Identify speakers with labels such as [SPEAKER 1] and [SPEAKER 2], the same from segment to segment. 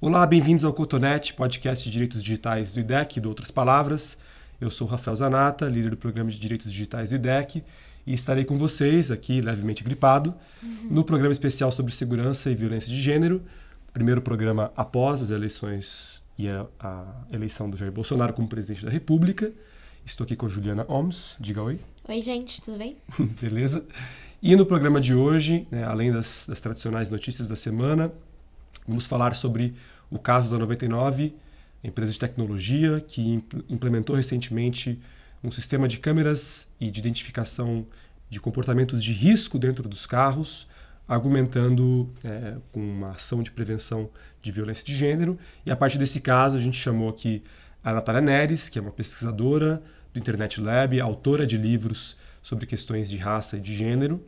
[SPEAKER 1] Olá, bem-vindos ao Cotonete, podcast de direitos digitais do IDEC e de outras palavras. Eu sou Rafael Zanata, líder do programa de direitos digitais do IDEC, e estarei com vocês, aqui levemente gripado, uhum. no programa especial sobre segurança e violência de gênero, primeiro programa após as eleições e a, a eleição do Jair Bolsonaro como presidente da República. Estou aqui com Juliana Oms. Diga oi.
[SPEAKER 2] Oi, gente, tudo bem?
[SPEAKER 1] Beleza. E no programa de hoje, né, além das, das tradicionais notícias da semana, Vamos falar sobre o caso da 99, empresa de tecnologia que implementou recentemente um sistema de câmeras e de identificação de comportamentos de risco dentro dos carros, argumentando é, com uma ação de prevenção de violência de gênero. E a partir desse caso, a gente chamou aqui a Natália Neres, que é uma pesquisadora do Internet Lab, autora de livros sobre questões de raça e de gênero,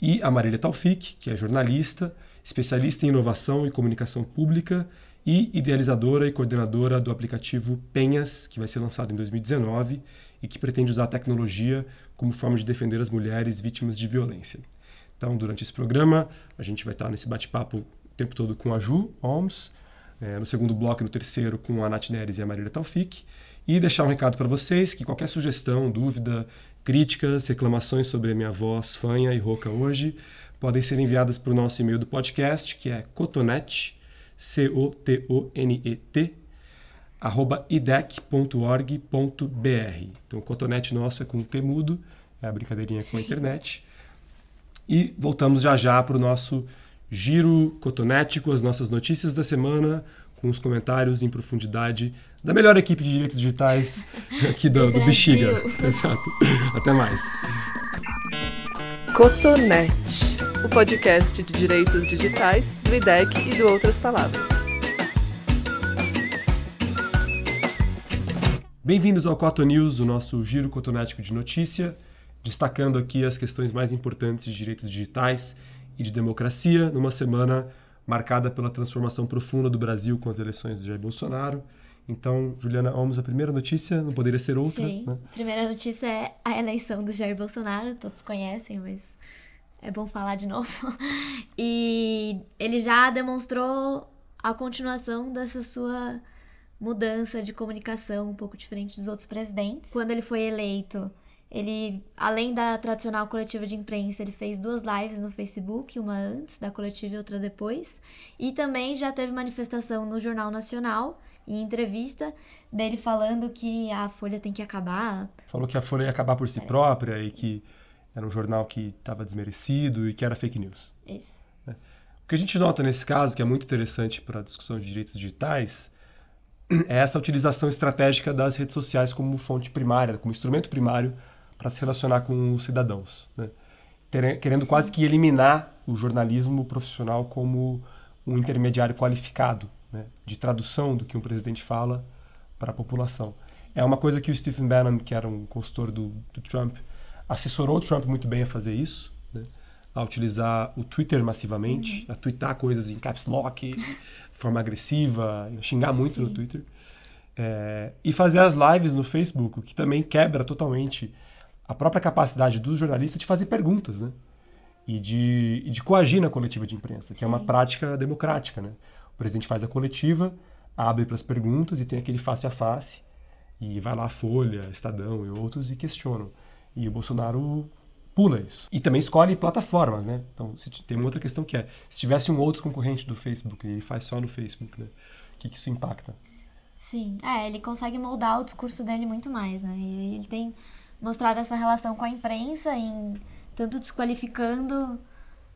[SPEAKER 1] e a Marília Taufik, que é jornalista especialista em inovação e comunicação pública e idealizadora e coordenadora do aplicativo Penhas, que vai ser lançado em 2019 e que pretende usar a tecnologia como forma de defender as mulheres vítimas de violência. Então, durante esse programa, a gente vai estar nesse bate-papo o tempo todo com a Ju Holmes, é, no segundo bloco e no terceiro com a Nath Neres e a Marília Taufik, e deixar um recado para vocês que qualquer sugestão, dúvida, críticas, reclamações sobre a minha voz fanha e rouca hoje, podem ser enviadas para o nosso e-mail do podcast, que é cotonet, C-O-T-O-N-E-T, arroba idec.org.br. Então, o cotonete nosso é com o T mudo, é a brincadeirinha Sim. com a internet. E voltamos já já para o nosso giro cotonético, as nossas notícias da semana, com os comentários em profundidade da melhor equipe de direitos digitais aqui do, do Bexiga. Exato. Até mais.
[SPEAKER 3] Cotonete, o podcast de direitos digitais do IDEC e do Outras Palavras.
[SPEAKER 1] Bem-vindos ao Coto News, o nosso giro cotonético de notícia, destacando aqui as questões mais importantes de direitos digitais e de democracia, numa semana marcada pela transformação profunda do Brasil com as eleições de Jair Bolsonaro então, Juliana Olmos, a primeira notícia não poderia ser outra.
[SPEAKER 2] Sim.
[SPEAKER 1] Né?
[SPEAKER 2] A primeira notícia é a eleição do Jair Bolsonaro, todos conhecem, mas é bom falar de novo. E ele já demonstrou a continuação dessa sua mudança de comunicação um pouco diferente dos outros presidentes. Quando ele foi eleito, ele, além da tradicional coletiva de imprensa, ele fez duas lives no Facebook, uma antes da coletiva e outra depois. E também já teve manifestação no Jornal Nacional em entrevista dele falando que a Folha tem que acabar.
[SPEAKER 1] Falou que a Folha ia acabar por si é. própria e que era um jornal que estava desmerecido e que era fake news.
[SPEAKER 2] Isso.
[SPEAKER 1] É. O que a gente nota nesse caso, que é muito interessante para a discussão de direitos digitais, é essa utilização estratégica das redes sociais como fonte primária, como instrumento primário para se relacionar com os cidadãos. Né? Querendo Sim. quase que eliminar o jornalismo profissional como um intermediário qualificado né, de tradução do que um presidente fala para a população. É uma coisa que o Stephen Bannon, que era um consultor do, do Trump, assessorou o Trump muito bem a fazer isso, né, a utilizar o Twitter massivamente, uhum. a twittar coisas em caps lock, de forma agressiva, xingar muito Sim. no Twitter. É, e fazer as lives no Facebook, que também quebra totalmente a própria capacidade dos jornalistas de fazer perguntas, né? E de, e de coagir na coletiva de imprensa, que Sim. é uma prática democrática, né? O presidente faz a coletiva, abre para as perguntas e tem aquele face a face. E vai lá a Folha, Estadão e outros e questionam. E o Bolsonaro pula isso. E também escolhe plataformas, né? Então, se, tem uma outra questão que é, se tivesse um outro concorrente do Facebook e ele faz só no Facebook, né? O que, que isso impacta?
[SPEAKER 2] Sim, é, ele consegue moldar o discurso dele muito mais, né? E ele tem mostrado essa relação com a imprensa, em tanto desqualificando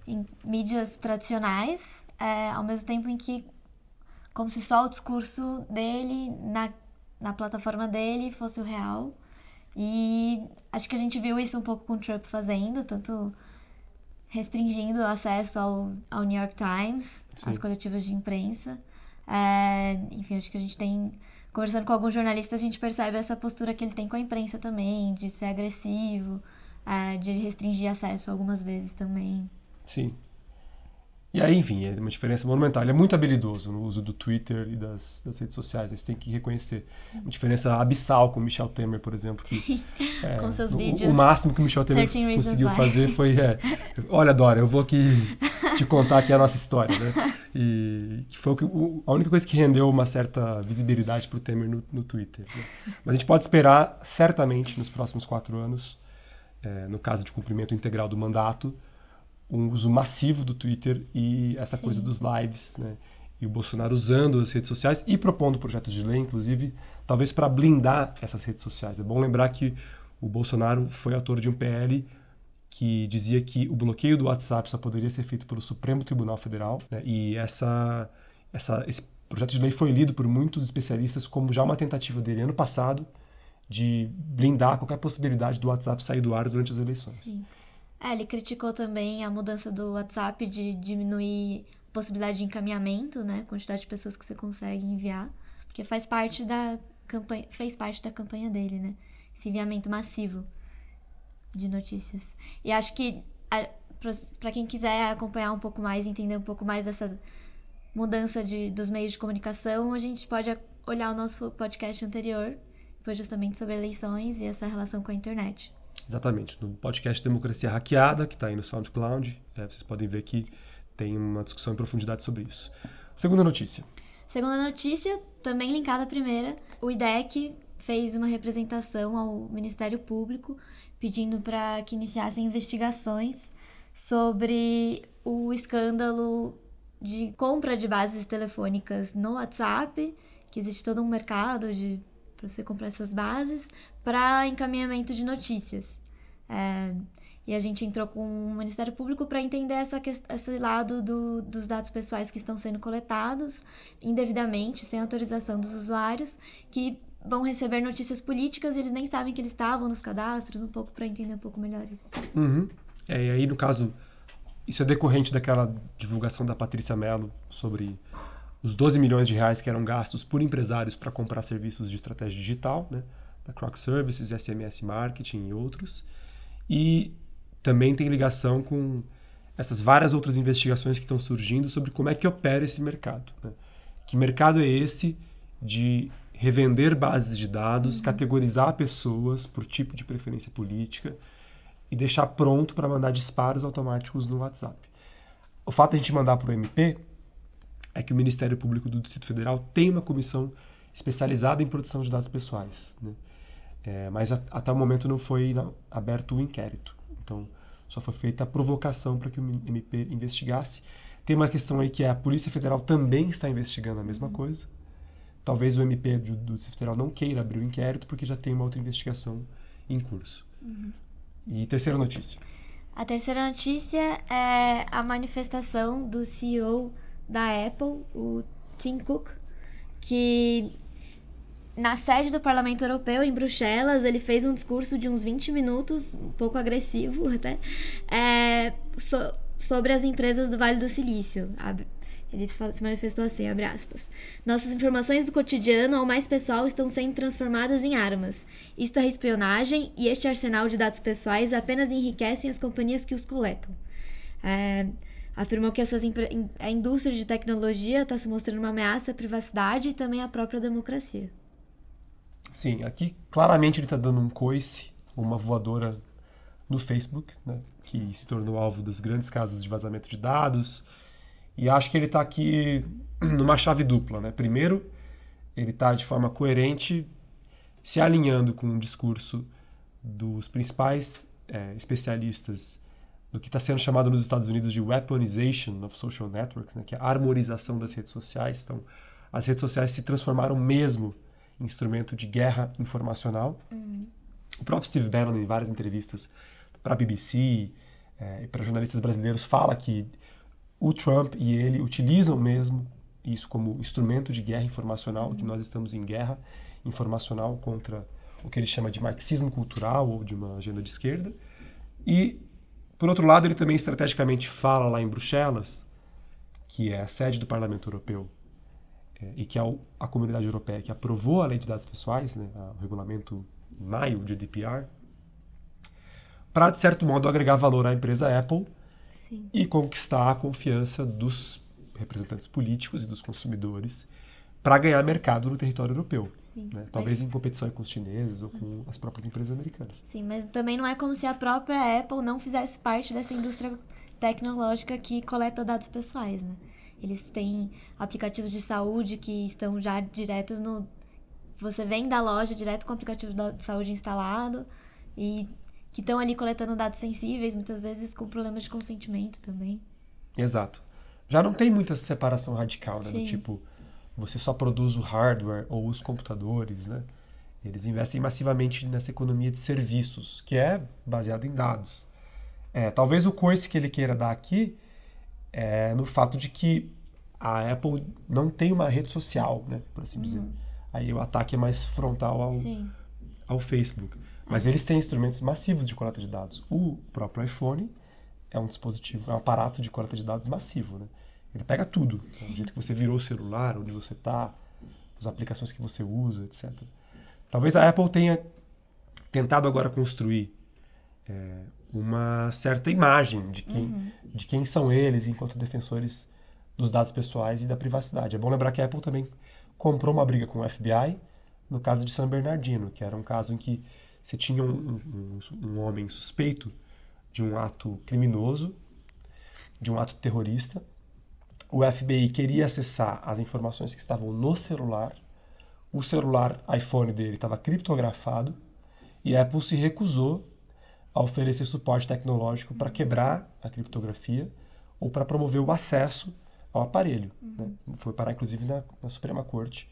[SPEAKER 2] em mídias tradicionais, é, ao mesmo tempo em que, como se só o discurso dele na, na plataforma dele fosse o real. E acho que a gente viu isso um pouco com o Trump fazendo, tanto restringindo o acesso ao, ao New York Times, Sim. às coletivas de imprensa. É, enfim, acho que a gente tem. Conversando com alguns jornalistas, a gente percebe essa postura que ele tem com a imprensa também, de ser agressivo, é, de restringir acesso algumas vezes também.
[SPEAKER 1] Sim. E aí, enfim, é uma diferença monumental. Ele é muito habilidoso no uso do Twitter e das, das redes sociais, você tem que reconhecer. Sim. Uma diferença abissal com o Michel Temer, por exemplo. Que,
[SPEAKER 2] é, com seus
[SPEAKER 1] o,
[SPEAKER 2] vídeos.
[SPEAKER 1] O máximo que o Michel Temer conseguiu fazer foi: é, olha, Dora, eu vou aqui te contar aqui a nossa história. Né? E que foi o, a única coisa que rendeu uma certa visibilidade para o Temer no, no Twitter. Né? Mas a gente pode esperar, certamente, nos próximos quatro anos, é, no caso de cumprimento integral do mandato, um uso massivo do Twitter e essa Sim. coisa dos lives, né? E o Bolsonaro usando as redes sociais e propondo projetos de lei, inclusive, talvez para blindar essas redes sociais. É bom lembrar que o Bolsonaro foi autor de um PL que dizia que o bloqueio do WhatsApp só poderia ser feito pelo Supremo Tribunal Federal, né? e essa, essa, esse projeto de lei foi lido por muitos especialistas como já uma tentativa dele ano passado de blindar qualquer possibilidade do WhatsApp sair do ar durante as eleições.
[SPEAKER 2] Sim. É, ele criticou também a mudança do WhatsApp de diminuir a possibilidade de encaminhamento, né? A quantidade de pessoas que você consegue enviar. Porque faz parte da campanha, fez parte da campanha dele, né? Esse enviamento massivo de notícias. E acho que para quem quiser acompanhar um pouco mais, entender um pouco mais dessa mudança de, dos meios de comunicação, a gente pode olhar o nosso podcast anterior, que foi justamente sobre eleições e essa relação com a internet.
[SPEAKER 1] Exatamente. No podcast Democracia Hackeada, que está aí no SoundCloud, é, vocês podem ver que tem uma discussão em profundidade sobre isso. Segunda notícia.
[SPEAKER 2] Segunda notícia, também linkada à primeira, o IDEC fez uma representação ao Ministério Público pedindo para que iniciassem investigações sobre o escândalo de compra de bases telefônicas no WhatsApp, que existe todo um mercado de para você comprar essas bases, para encaminhamento de notícias. É, e a gente entrou com o Ministério Público para entender essa, esse lado do, dos dados pessoais que estão sendo coletados indevidamente, sem autorização dos usuários, que vão receber notícias políticas e eles nem sabem que eles estavam nos cadastros, um pouco para entender um pouco melhor isso.
[SPEAKER 1] Uhum. É, e aí, no caso, isso é decorrente daquela divulgação da Patrícia Mello sobre os 12 milhões de reais que eram gastos por empresários para comprar serviços de estratégia digital, né, da Croc Services, SMS Marketing e outros. E também tem ligação com essas várias outras investigações que estão surgindo sobre como é que opera esse mercado. Né? Que mercado é esse de revender bases de dados, uhum. categorizar pessoas por tipo de preferência política e deixar pronto para mandar disparos automáticos no WhatsApp. O fato de a gente mandar para o MP é que o Ministério Público do Distrito Federal tem uma comissão especializada em proteção de dados pessoais. Né? É, mas a, até o momento não foi aberto o inquérito. Então, só foi feita a provocação para que o MP investigasse. Tem uma questão aí que é a Polícia Federal também está investigando a mesma uhum. coisa. Talvez o MP do, do, Distrito Federal não queira abrir o inquérito porque já tem uma outra investigação em curso. Uhum. E terceira notícia.
[SPEAKER 2] A terceira notícia é a manifestação do CEO da Apple, o Tim Cook, que na sede do Parlamento Europeu, em Bruxelas, ele fez um discurso de uns 20 minutos, um pouco agressivo até, é, so, sobre as empresas do Vale do Silício. Ele se manifestou assim, abre aspas. Nossas informações do cotidiano ao mais pessoal estão sendo transformadas em armas. Isto é espionagem e este arsenal de dados pessoais apenas enriquecem as companhias que os coletam. É, afirmou que essas a indústria de tecnologia está se mostrando uma ameaça à privacidade e também à própria democracia.
[SPEAKER 1] Sim, aqui claramente ele está dando um coice, uma voadora no Facebook, né, que se tornou alvo dos grandes casos de vazamento de dados. E acho que ele está aqui numa chave dupla. Né? Primeiro, ele está de forma coerente se alinhando com o discurso dos principais é, especialistas do que está sendo chamado nos Estados Unidos de weaponization of social networks, né, que é a armorização das redes sociais. Então, as redes sociais se transformaram mesmo em instrumento de guerra informacional. Uhum. O próprio Steve Bannon, em várias entrevistas para a BBC é, e para jornalistas brasileiros, fala que o Trump e ele utilizam mesmo isso como instrumento de guerra informacional, uhum. que nós estamos em guerra informacional contra o que ele chama de marxismo cultural ou de uma agenda de esquerda. E por outro lado, ele também estrategicamente fala lá em Bruxelas, que é a sede do Parlamento Europeu, é, e que é a comunidade europeia que aprovou a lei de dados pessoais, né, o regulamento em maio, o GDPR, para, de certo modo, agregar valor à empresa Apple
[SPEAKER 2] Sim.
[SPEAKER 1] e conquistar a confiança dos representantes políticos e dos consumidores para ganhar mercado no território europeu. Né? Talvez
[SPEAKER 2] Mas-
[SPEAKER 1] em competição com os chineses ou com as próprias empresas americanas.
[SPEAKER 2] Sim, mas também não é como se a própria Apple não fizesse parte dessa indústria tecnológica que coleta dados pessoais, né? Eles têm aplicativos de saúde que estão já diretos no. Você vem da loja direto com o aplicativo de saúde instalado e que estão ali coletando dados sensíveis, muitas vezes com problemas de consentimento também.
[SPEAKER 1] Exato. Já não tem muita separação radical, né? Do
[SPEAKER 2] Sim.
[SPEAKER 1] tipo, você só produz o hardware ou os computadores, né? Eles investem massivamente nessa economia de serviços, que é baseada em dados. É, talvez o coice que ele queira dar aqui é no fato de que a Apple não tem uma rede social, né? Por assim dizer. Aí o ataque é mais frontal ao,
[SPEAKER 2] Sim.
[SPEAKER 1] ao Facebook. Mas eles têm instrumentos massivos de coleta de dados. O próprio iPhone é um dispositivo, é um aparato de coleta de dados massivo, né? Ele pega tudo. né? Do jeito que você virou o celular, onde você está, as aplicações que você usa, etc. Talvez a Apple tenha tentado agora construir é, uma certa imagem de quem, de quem são eles enquanto defensores dos dados pessoais e da privacidade. É bom lembrar que a Apple também comprou uma briga com o FBI no caso de San Bernardino, que era um caso em que você tinha um- um- um homem suspeito de um ato criminoso, de um ato terrorista. O FBI queria acessar as informações que estavam no celular. O celular iPhone dele estava criptografado e a Apple se recusou a oferecer suporte tecnológico para quebrar a criptografia ou para promover o acesso ao aparelho. né? Foi parar, inclusive, na, na Suprema Corte.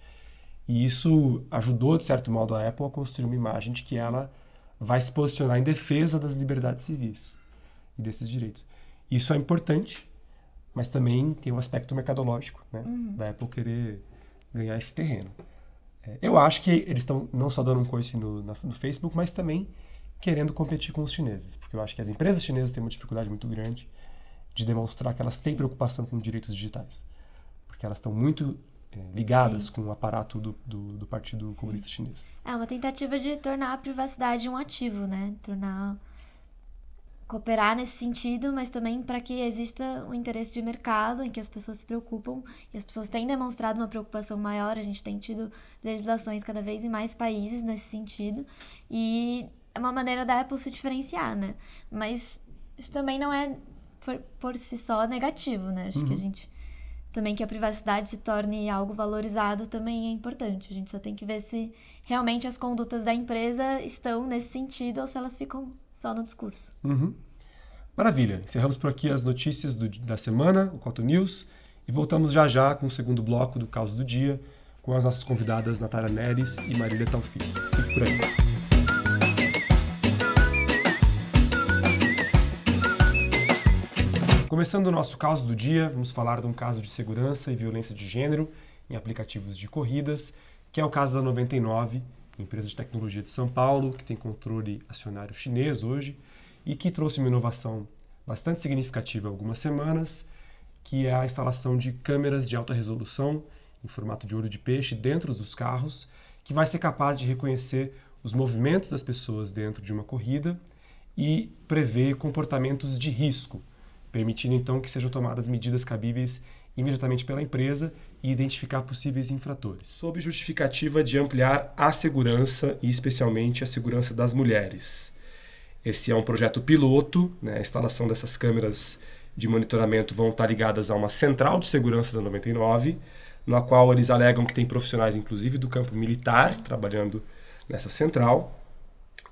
[SPEAKER 1] E isso ajudou, de certo modo, a Apple a construir uma imagem de que ela vai se posicionar em defesa das liberdades civis e desses direitos. Isso é importante, mas também tem um aspecto mercadológico, né? Da Apple querer ganhar esse terreno. É, eu acho que eles estão não só dando um coice no, na- no Facebook, mas também querendo competir com os chineses, porque eu acho que as empresas chinesas têm uma dificuldade muito grande de demonstrar que elas têm preocupação com direitos digitais, porque elas estão muito é, ligadas
[SPEAKER 2] Sim.
[SPEAKER 1] com o aparato do, do, do Partido Comunista Chinês.
[SPEAKER 2] É uma tentativa de tornar a privacidade um ativo, né? Tornar cooperar nesse sentido, mas também para que exista um interesse de mercado em que as pessoas se preocupam e as pessoas têm demonstrado uma preocupação maior. A gente tem tido legislações cada vez em mais países nesse sentido e é uma maneira da Apple se diferenciar, né? Mas isso também não é por, por si só negativo, né? Acho que a gente também que a privacidade se torne algo valorizado também é importante. A gente só tem que ver se realmente as condutas da empresa estão nesse sentido ou se elas ficam só no discurso.
[SPEAKER 1] Uhum. Maravilha. Encerramos por aqui as notícias do- da semana, o Coto News, e voltamos já já com o segundo bloco do Caos do Dia, com as nossas convidadas Natália Neres e Marília Taufik. Fique por aí. Começando o nosso caos do dia, vamos falar de um caso de segurança e violência de gênero em aplicativos de corridas, que é o caso da 99, empresa de tecnologia de São Paulo, que tem controle acionário chinês hoje e que trouxe uma inovação bastante significativa há algumas semanas, que é a instalação de câmeras de alta resolução em formato de olho de peixe dentro dos carros, que vai ser capaz de reconhecer os movimentos das pessoas dentro de uma corrida e prever comportamentos de risco, permitindo então que sejam tomadas medidas cabíveis imediatamente pela empresa e identificar possíveis infratores. Sob justificativa de ampliar a segurança e especialmente a segurança das mulheres. Esse é um projeto piloto, né? a instalação dessas câmeras de monitoramento vão estar ligadas a uma central de segurança da 99, na qual eles alegam que tem profissionais, inclusive do campo militar, trabalhando nessa central,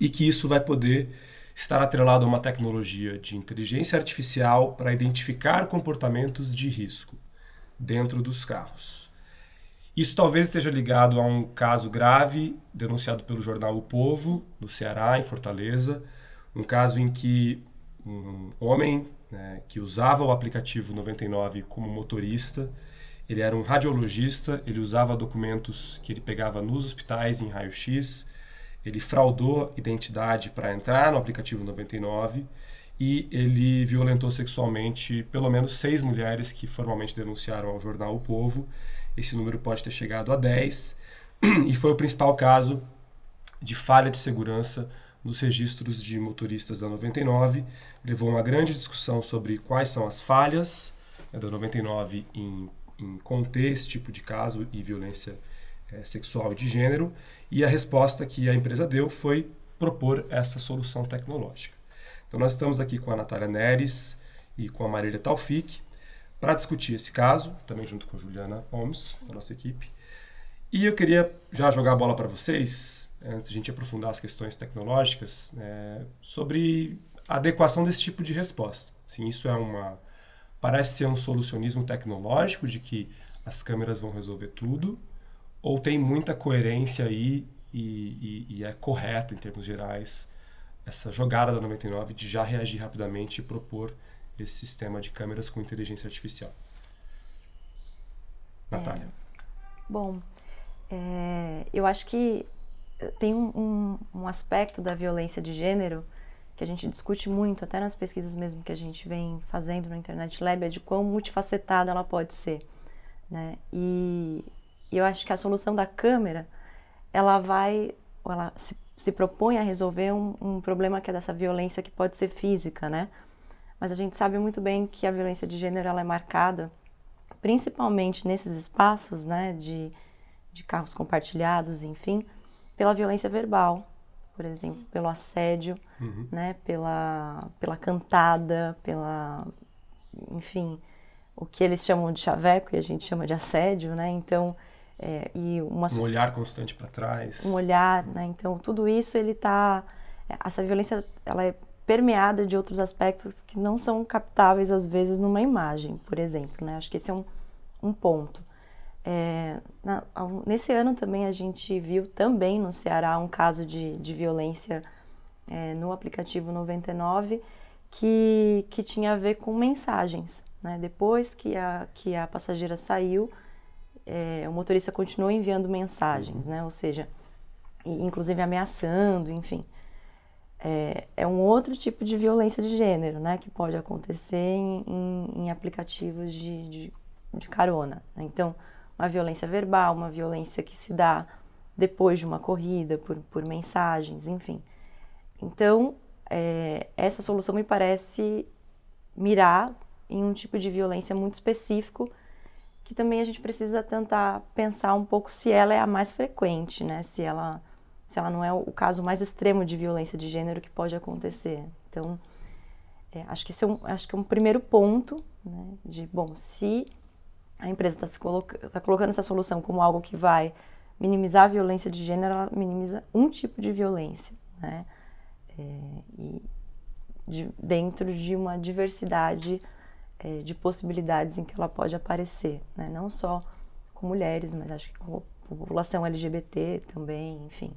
[SPEAKER 1] e que isso vai poder estar atrelado a uma tecnologia de inteligência artificial para identificar comportamentos de risco dentro dos carros. Isso talvez esteja ligado a um caso grave denunciado pelo jornal O Povo, no Ceará, em Fortaleza, um caso em que um homem né, que usava o aplicativo 99 como motorista, ele era um radiologista, ele usava documentos que ele pegava nos hospitais em raio-x, ele fraudou identidade para entrar no aplicativo 99 e ele violentou sexualmente pelo menos seis mulheres que formalmente denunciaram ao jornal O Povo. Esse número pode ter chegado a 10 e foi o principal caso de falha de segurança nos registros de motoristas da 99, levou uma grande discussão sobre quais são as falhas né, da 99 em, em conter esse tipo de caso e violência é, sexual e de gênero, e a resposta que a empresa deu foi propor essa solução tecnológica. Então nós estamos aqui com a Natália Neres e com a Marília Taufik para discutir esse caso, também junto com a Juliana Holmes, da nossa equipe. E eu queria já jogar a bola para vocês, antes de a gente aprofundar as questões tecnológicas, é, sobre a adequação desse tipo de resposta. Assim, isso é uma parece ser um solucionismo tecnológico de que as câmeras vão resolver tudo, ou tem muita coerência aí e, e, e é correto em termos gerais essa jogada da 99 de já reagir rapidamente e propor esse sistema de câmeras com inteligência artificial. Natália. É,
[SPEAKER 4] bom, é, eu acho que tem um, um, um, aspecto da violência de gênero que a gente discute muito, até nas pesquisas mesmo que a gente vem fazendo no Internet Lab, é de quão multifacetada ela pode ser. Né? E, e eu acho que a solução da câmera, ela vai, ela se, se propõe a resolver um, um problema que é dessa violência que pode ser física, né? Mas a gente sabe muito bem que a violência de gênero ela é marcada principalmente nesses espaços, né, de, de carros compartilhados, enfim, pela violência verbal, por exemplo, pelo assédio, uhum. né, pela, pela cantada, pela, enfim, o que eles chamam de chaveco e a gente chama de assédio, né? Então, é, e uma,
[SPEAKER 1] um olhar constante para trás.
[SPEAKER 4] Um olhar, né? Então, tudo isso ele tá, essa violência, ela é permeada de outros aspectos que não são captáveis às vezes numa imagem, por exemplo, né? Acho que esse é um, um ponto. É, na, nesse ano também a gente viu também no Ceará um caso de, de violência é, no aplicativo 99 que, que tinha a ver com mensagens. Né? Depois que a, que a passageira saiu, é, o motorista continuou enviando mensagens, né? ou seja, inclusive ameaçando, enfim. É, é, um outro tipo de violência de gênero né? que pode acontecer em, em, em aplicativos de, de, de carona. Né? Então, uma violência verbal, uma violência que se dá depois de uma corrida, por, por mensagens, enfim. Então, é, essa solução me parece mirar em um tipo de violência muito específico que também a gente precisa tentar pensar um pouco se ela é a mais frequente, né? Se ela, se ela não é o caso mais extremo de violência de gênero que pode acontecer. Então, é, acho que esse é um, acho que é um primeiro ponto, né? De, bom, se a empresa está coloca, tá colocando essa solução como algo que vai minimizar a violência de gênero, ela minimiza um tipo de violência, né? É, e de, dentro de uma diversidade é, de possibilidades em que ela pode aparecer, né? Não só com mulheres, mas acho que com a população LGBT também, enfim.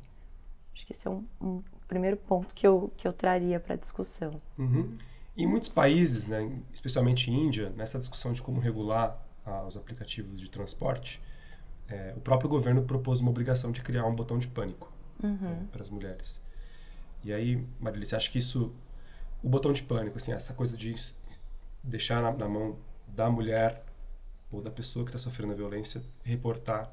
[SPEAKER 4] Acho que esse é um, um primeiro ponto que eu, que eu traria para a discussão.
[SPEAKER 1] Uhum. Em muitos países, né, especialmente Índia, nessa discussão de como regular aos aplicativos de transporte, é, o próprio governo propôs uma obrigação de criar um botão de pânico uhum. né, para as mulheres. E aí, Marília, você acha que isso, o botão de pânico, assim, essa coisa de deixar na, na mão da mulher ou da pessoa que está sofrendo a violência reportar,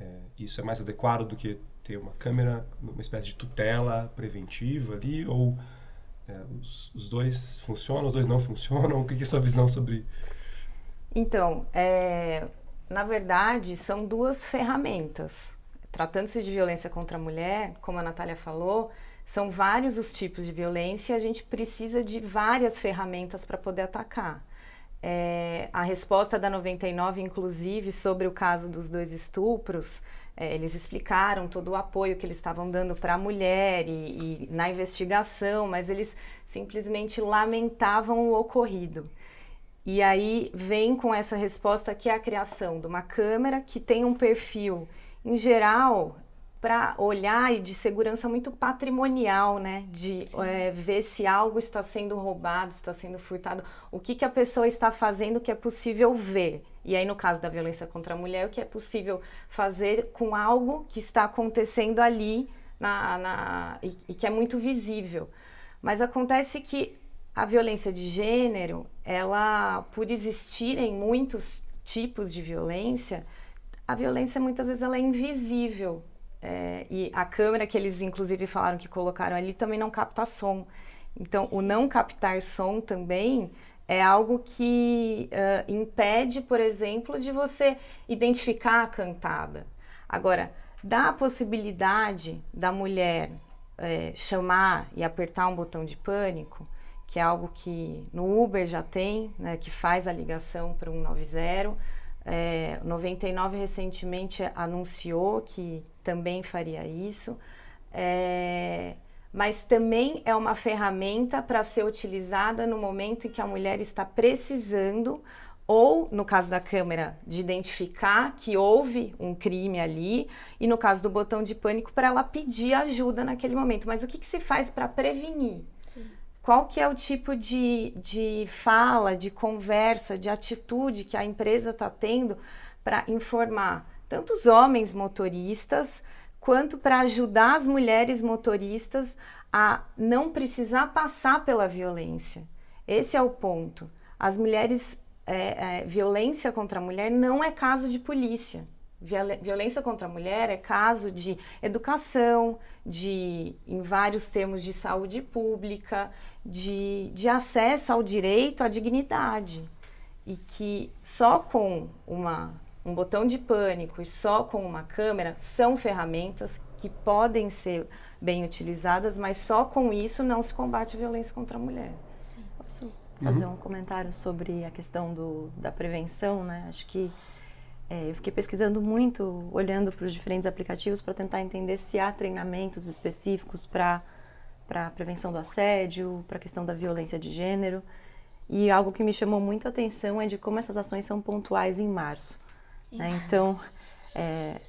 [SPEAKER 1] é, isso é mais adequado do que ter uma câmera, uma espécie de tutela preventiva ali, ou é, os, os, dois funcionam, os dois não funcionam? O que é a sua visão sobre
[SPEAKER 5] então, é, na verdade, são duas ferramentas. Tratando-se de violência contra a mulher, como a Natália falou, são vários os tipos de violência e a gente precisa de várias ferramentas para poder atacar. É, a resposta da 99, inclusive, sobre o caso dos dois estupros, é, eles explicaram todo o apoio que eles estavam dando para a mulher e, e na investigação, mas eles simplesmente lamentavam o ocorrido. E aí vem com essa resposta que é a criação de uma câmera que tem um perfil, em geral, para olhar e de segurança muito patrimonial, né? De é, ver se algo está sendo roubado, está sendo furtado, o que, que a pessoa está fazendo que é possível ver. E aí, no caso da violência contra a mulher, o que é possível fazer com algo que está acontecendo ali na, na e, e que é muito visível. Mas acontece que a violência de gênero, ela, por existirem muitos tipos de violência, a violência muitas vezes ela é invisível é, e a câmera que eles inclusive falaram que colocaram ali também não capta som. Então, o não captar som também é algo que uh, impede, por exemplo, de você identificar a cantada. Agora, dá a possibilidade da mulher é, chamar e apertar um botão de pânico, que é algo que no Uber já tem, né, que faz a ligação para o 190. É, 99 recentemente anunciou que também faria isso. É, mas também é uma ferramenta para ser utilizada no momento em que a mulher está precisando ou no caso da câmera de identificar que houve um crime ali e no caso do botão de pânico para ela pedir ajuda naquele momento. Mas o que, que se faz para prevenir? Qual que é o tipo de, de fala, de conversa, de atitude que a empresa está tendo para informar tanto os homens motoristas quanto para ajudar as mulheres motoristas a não precisar passar pela violência? Esse é o ponto. As mulheres é, é, violência contra a mulher não é caso de polícia. Violência contra a mulher é caso de educação, de, em vários termos, de saúde pública, de, de acesso ao direito à dignidade. E que só com uma, um botão de pânico e só com uma câmera são ferramentas que podem ser bem utilizadas, mas só com isso não se combate a violência contra a mulher.
[SPEAKER 4] Sim. Posso fazer uhum. um comentário sobre a questão do, da prevenção, né? Acho que é, eu fiquei pesquisando muito, olhando para os diferentes aplicativos para tentar entender se há treinamentos específicos para para prevenção do assédio, para a questão da violência de gênero. E algo que me chamou muito a atenção é de como essas ações são pontuais em março. Né? Então, é,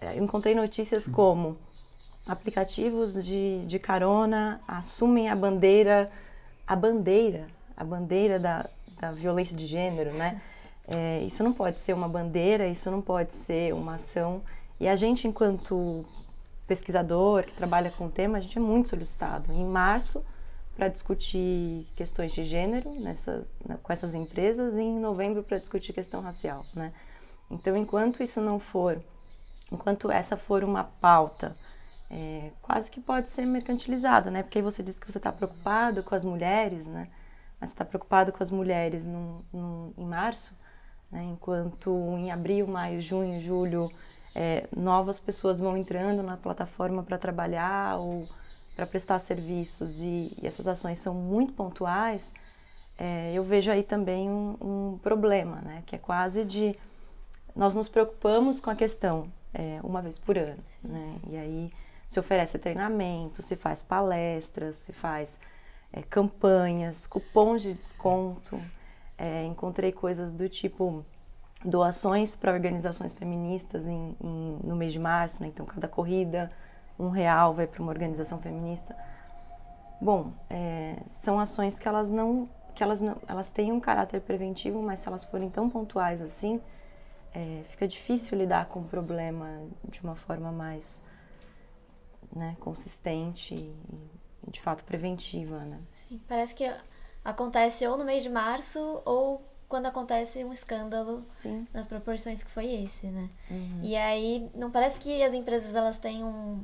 [SPEAKER 4] é encontrei notícias como aplicativos de, de carona assumem a bandeira, a bandeira a bandeira da, da violência de gênero, né? É, isso não pode ser uma bandeira, isso não pode ser uma ação. E a gente, enquanto pesquisador que trabalha com o tema, a gente é muito solicitado. Em março, para discutir questões de gênero nessa, com essas empresas, e em novembro, para discutir questão racial, né? Então, enquanto isso não for, enquanto essa for uma pauta, é, quase que pode ser mercantilizada, né? Porque aí você diz que você está preocupado com as mulheres, né? mas está preocupado com as mulheres no, no, em março, né? enquanto em abril, maio, junho, julho, é, novas pessoas vão entrando na plataforma para trabalhar ou para prestar serviços e, e, essas ações são muito pontuais, é, eu vejo aí também um, um, problema, né? que é quase de nós nos preocupamos com a questão é, uma vez por ano, né? e aí se oferece treinamento, se faz palestras, se faz é, campanhas, cupons de desconto. É, encontrei coisas do tipo doações para organizações feministas em, em, no mês de março, né? então cada corrida um real vai para uma organização feminista. Bom, é, são ações que elas não que elas não, elas têm um caráter preventivo, mas se elas forem tão pontuais assim, é, fica difícil lidar com o problema de uma forma mais né, consistente e, de fato preventiva, né?
[SPEAKER 2] Sim, parece que acontece ou no mês de março ou quando acontece um escândalo
[SPEAKER 4] Sim.
[SPEAKER 2] nas proporções que foi esse, né?
[SPEAKER 4] Uhum.
[SPEAKER 2] E aí não parece que as empresas elas têm um,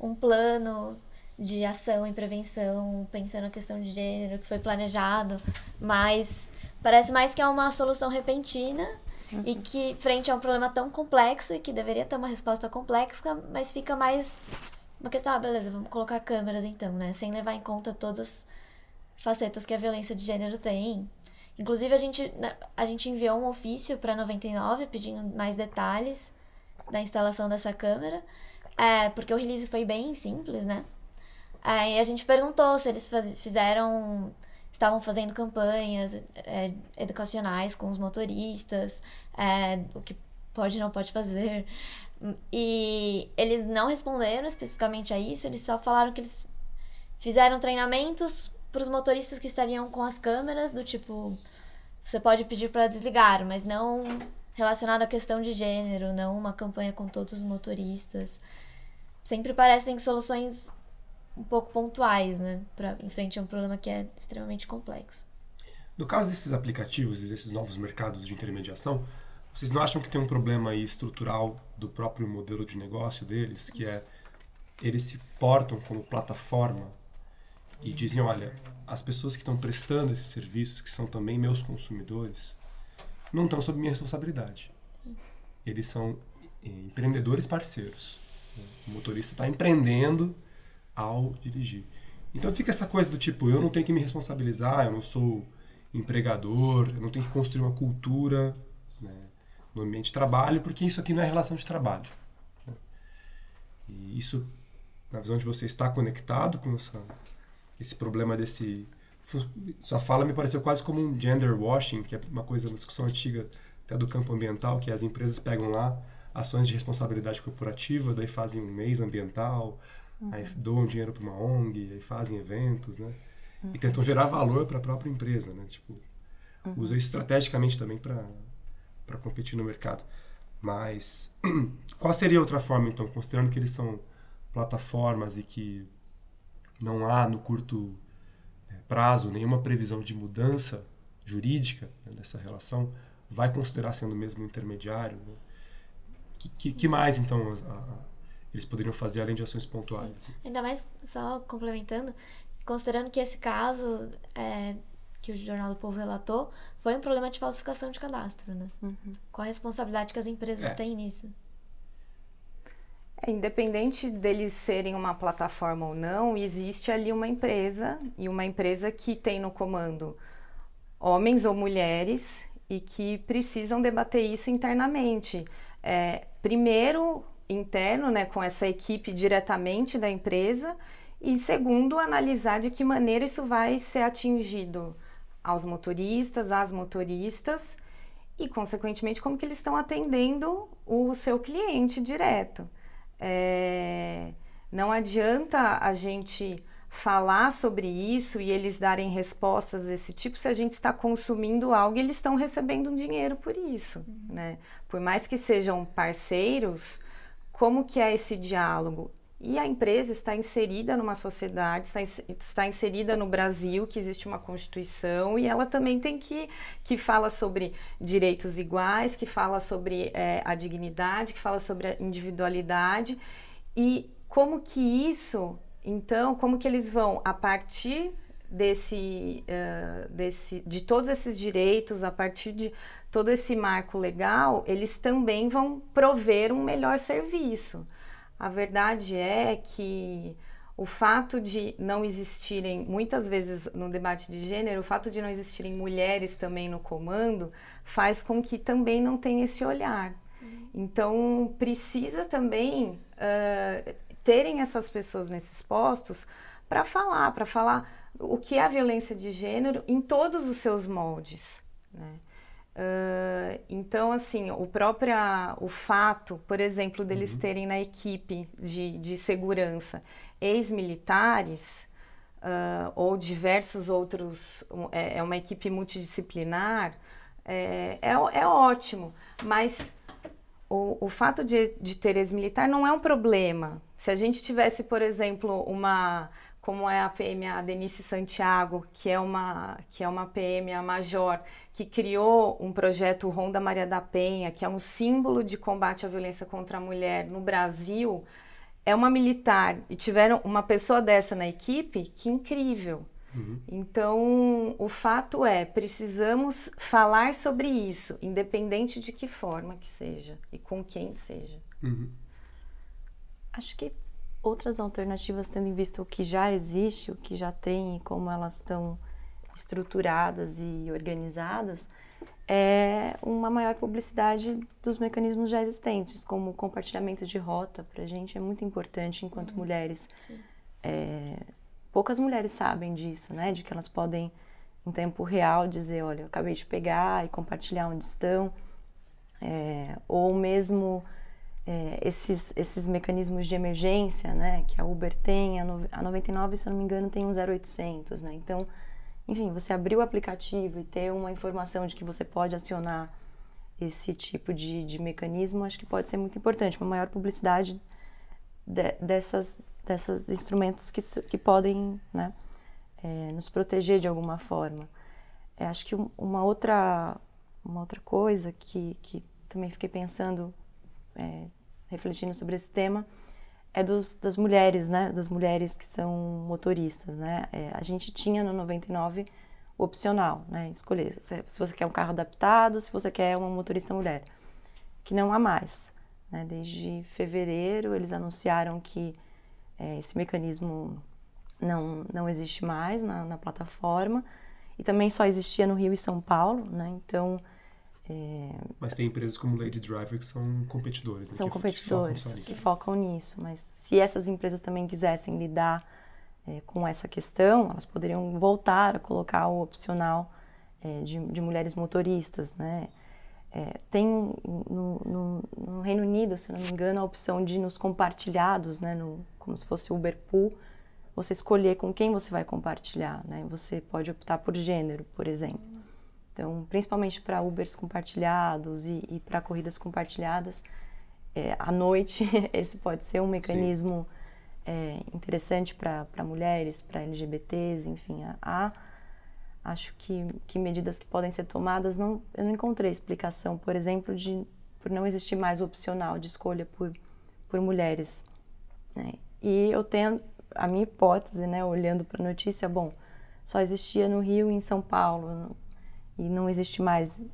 [SPEAKER 2] um plano de ação em prevenção, pensando na questão de gênero que foi planejado, mas parece mais que é uma solução repentina uhum. e que frente a um problema tão complexo e que deveria ter uma resposta complexa, mas fica mais uma questão, ah, beleza, vamos colocar câmeras então, né? Sem levar em conta todas as facetas que a violência de gênero tem. Inclusive, a gente, né, a gente enviou um ofício para 99 pedindo mais detalhes da instalação dessa câmera, é, porque o release foi bem simples, né? Aí a gente perguntou se eles faz, fizeram, estavam fazendo campanhas é, educacionais com os motoristas, é, o que pode e não pode fazer. E eles não responderam especificamente a isso, eles só falaram que eles fizeram treinamentos para os motoristas que estariam com as câmeras, do tipo, você pode pedir para desligar, mas não relacionado à questão de gênero, não uma campanha com todos os motoristas. Sempre parecem soluções um pouco pontuais, né, para em frente a um problema que é extremamente complexo.
[SPEAKER 1] No caso desses aplicativos e desses novos mercados de intermediação, Vocês não acham que tem um problema estrutural do próprio modelo de negócio deles, que é eles se portam como plataforma e dizem, olha, as pessoas que estão prestando esses serviços, que são também meus consumidores, não estão sob minha responsabilidade. Eles são eh, empreendedores parceiros. O motorista está empreendendo ao dirigir. Então fica essa coisa do tipo, eu não tenho que me responsabilizar, eu não sou empregador, eu não tenho que construir uma cultura né, no ambiente de trabalho, porque isso aqui não é relação de trabalho. Né? E isso, na visão de você, está conectado com essa, esse problema desse... Sua fala me pareceu quase como um gender washing, que é uma coisa, uma discussão antiga até do campo ambiental, que as empresas pegam lá ações de responsabilidade corporativa, daí fazem um mês ambiental, uhum. aí doam dinheiro para uma ONG, aí fazem eventos, né? Uhum. E tentam gerar valor para a própria empresa, né? Tipo, uhum. usa isso estrategicamente também para para competir no mercado. Mas qual seria outra forma, então, considerando que eles são plataformas e que não há no curto é, prazo nenhuma previsão de mudança jurídica né, nessa relação, vai considerar sendo mesmo intermediário? Né? Que, que, que, mais, então, a, a, eles poderiam fazer além de ações pontuais? Assim?
[SPEAKER 2] Ainda mais, só complementando, considerando que esse caso é, que o Jornal do Povo relatou foi um problema de falsificação de cadastro, né? Uhum. Qual a responsabilidade que as empresas é. têm nisso?
[SPEAKER 5] É, independente deles serem uma plataforma ou não, existe ali uma empresa e uma empresa que tem no comando homens ou mulheres e que precisam debater isso internamente. É, primeiro, interno, né, com essa equipe diretamente da empresa, e segundo, analisar de que maneira isso vai ser atingido aos motoristas, às motoristas e, consequentemente, como que eles estão atendendo o seu cliente direto. É, não adianta a gente falar sobre isso e eles darem respostas desse tipo se a gente está consumindo algo e eles estão recebendo um dinheiro por isso, uhum. né? Por mais que sejam parceiros, como que é esse diálogo? E a empresa está inserida numa sociedade, está, inserida no Brasil, que existe uma Constituição, e ela também tem que, que fala sobre direitos iguais, que fala sobre é, a dignidade, que fala sobre a individualidade, e como que isso, então, como que eles vão, a partir desse, uh, desse, de todos esses direitos, a partir de todo esse marco legal, eles também vão prover um melhor serviço. A verdade é que o fato de não existirem, muitas vezes no debate de gênero, o fato de não existirem mulheres também no comando faz com que também não tenha esse olhar. Uhum. Então, precisa também uh, terem essas pessoas nesses postos para falar, para falar o que é a violência de gênero em todos os seus moldes. Né? Uh, então, assim, o próprio o fato, por exemplo, deles uhum. terem na equipe de, de segurança ex-militares uh, ou diversos outros, é, é, uma equipe multidisciplinar, é, é, é ótimo, mas o, o fato de, de ter ex-militar não é um problema. Se a gente tivesse, por exemplo, uma como é a PM a Denise Santiago, que é uma que é uma PM a major, que criou um projeto Ronda Maria da Penha, que é um símbolo de combate à violência contra a mulher no Brasil, é uma militar e tiveram uma pessoa dessa na equipe, que incrível. Uhum. Então, o fato é, precisamos falar sobre isso, independente de que forma que seja e com quem seja.
[SPEAKER 1] Uhum.
[SPEAKER 4] Acho que outras alternativas, tendo em vista o que já existe, o que já tem e como elas estão estruturadas e organizadas, é uma maior publicidade dos mecanismos já existentes, como o compartilhamento de rota, para a gente é muito importante enquanto uhum. mulheres. É, poucas mulheres sabem disso, né? De que elas podem, em tempo real, dizer: olha, eu acabei de pegar e compartilhar onde estão. É, ou mesmo é, esses, esses mecanismos de emergência, né, que a Uber tem, a, no, a 99, se eu não me engano, tem um 0800, né, então, enfim, você abrir o aplicativo e ter uma informação de que você pode acionar esse tipo de, de mecanismo, acho que pode ser muito importante, uma maior publicidade de, dessas, dessas instrumentos que, que podem, né, é, nos proteger de alguma forma. É, acho que uma outra, uma outra coisa que, que também fiquei pensando, é, refletindo sobre esse tema, é dos, das mulheres, né? Das mulheres que são motoristas, né? É, a gente tinha no 99 opcional, né? Escolher se, se, você quer um carro adaptado, se você quer uma motorista mulher, que não há mais. Né? Desde fevereiro eles anunciaram que é, esse mecanismo não, não existe mais na, na, plataforma e também só existia no Rio e São Paulo, né? Então
[SPEAKER 1] é... Mas tem empresas como Lady Driver que são competidores. Né?
[SPEAKER 4] São
[SPEAKER 1] que,
[SPEAKER 4] competidores que focam, que focam, nisso. Mas se essas empresas também quisessem lidar é, com essa questão, elas poderiam voltar a colocar o opcional é, de, de, mulheres motoristas, né? É, tem no, no, no, Reino Unido, se não me engano, a opção de nos compartilhados, né? No, como se fosse Uber Pool, você escolher com quem você vai compartilhar, né? Você pode optar por gênero, por exemplo. Então, principalmente para Ubers compartilhados e, e para corridas compartilhadas, é, à noite esse pode ser um mecanismo é, interessante para mulheres, para LGBTs, enfim, há acho que, que medidas que podem ser tomadas não eu não encontrei explicação, por exemplo, de por não existir mais opcional de escolha por por mulheres, né? E eu tenho a minha hipótese, né, olhando para a notícia, bom, só existia no Rio e em São Paulo, e não existe mais.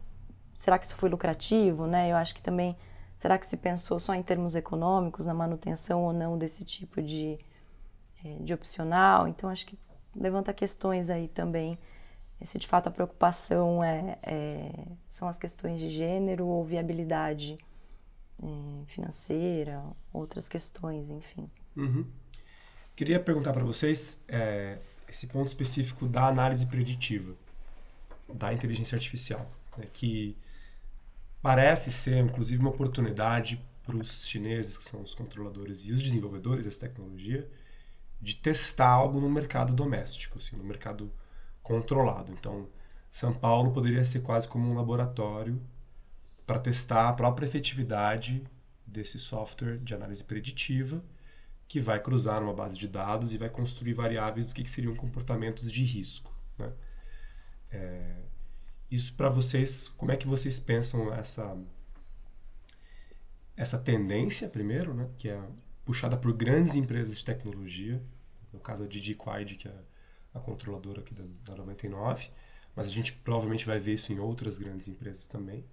[SPEAKER 4] Será que isso foi lucrativo, né? Eu acho que também será que se pensou só em termos econômicos na manutenção ou não desse tipo de eh, de opcional? Então acho que levanta questões aí também. Se de fato a preocupação é, é são as questões de gênero ou viabilidade é, financeira, outras questões, enfim.
[SPEAKER 1] Uhum. Queria perguntar para vocês é, esse ponto específico da análise preditiva da inteligência artificial, né, que parece ser, inclusive, uma oportunidade para os chineses, que são os controladores e os desenvolvedores dessa tecnologia, de testar algo no mercado doméstico, assim, no mercado controlado. Então, São Paulo poderia ser quase como um laboratório para testar a própria efetividade desse software de análise preditiva que vai cruzar numa base de dados e vai construir variáveis do que, que seriam comportamentos de risco. Né? É, isso para vocês, como é que vocês pensam essa essa tendência, primeiro, né, que é puxada por grandes empresas de tecnologia, no caso a DigiQuid, que é a controladora aqui da, da 99, mas a gente provavelmente vai ver isso em outras grandes empresas também.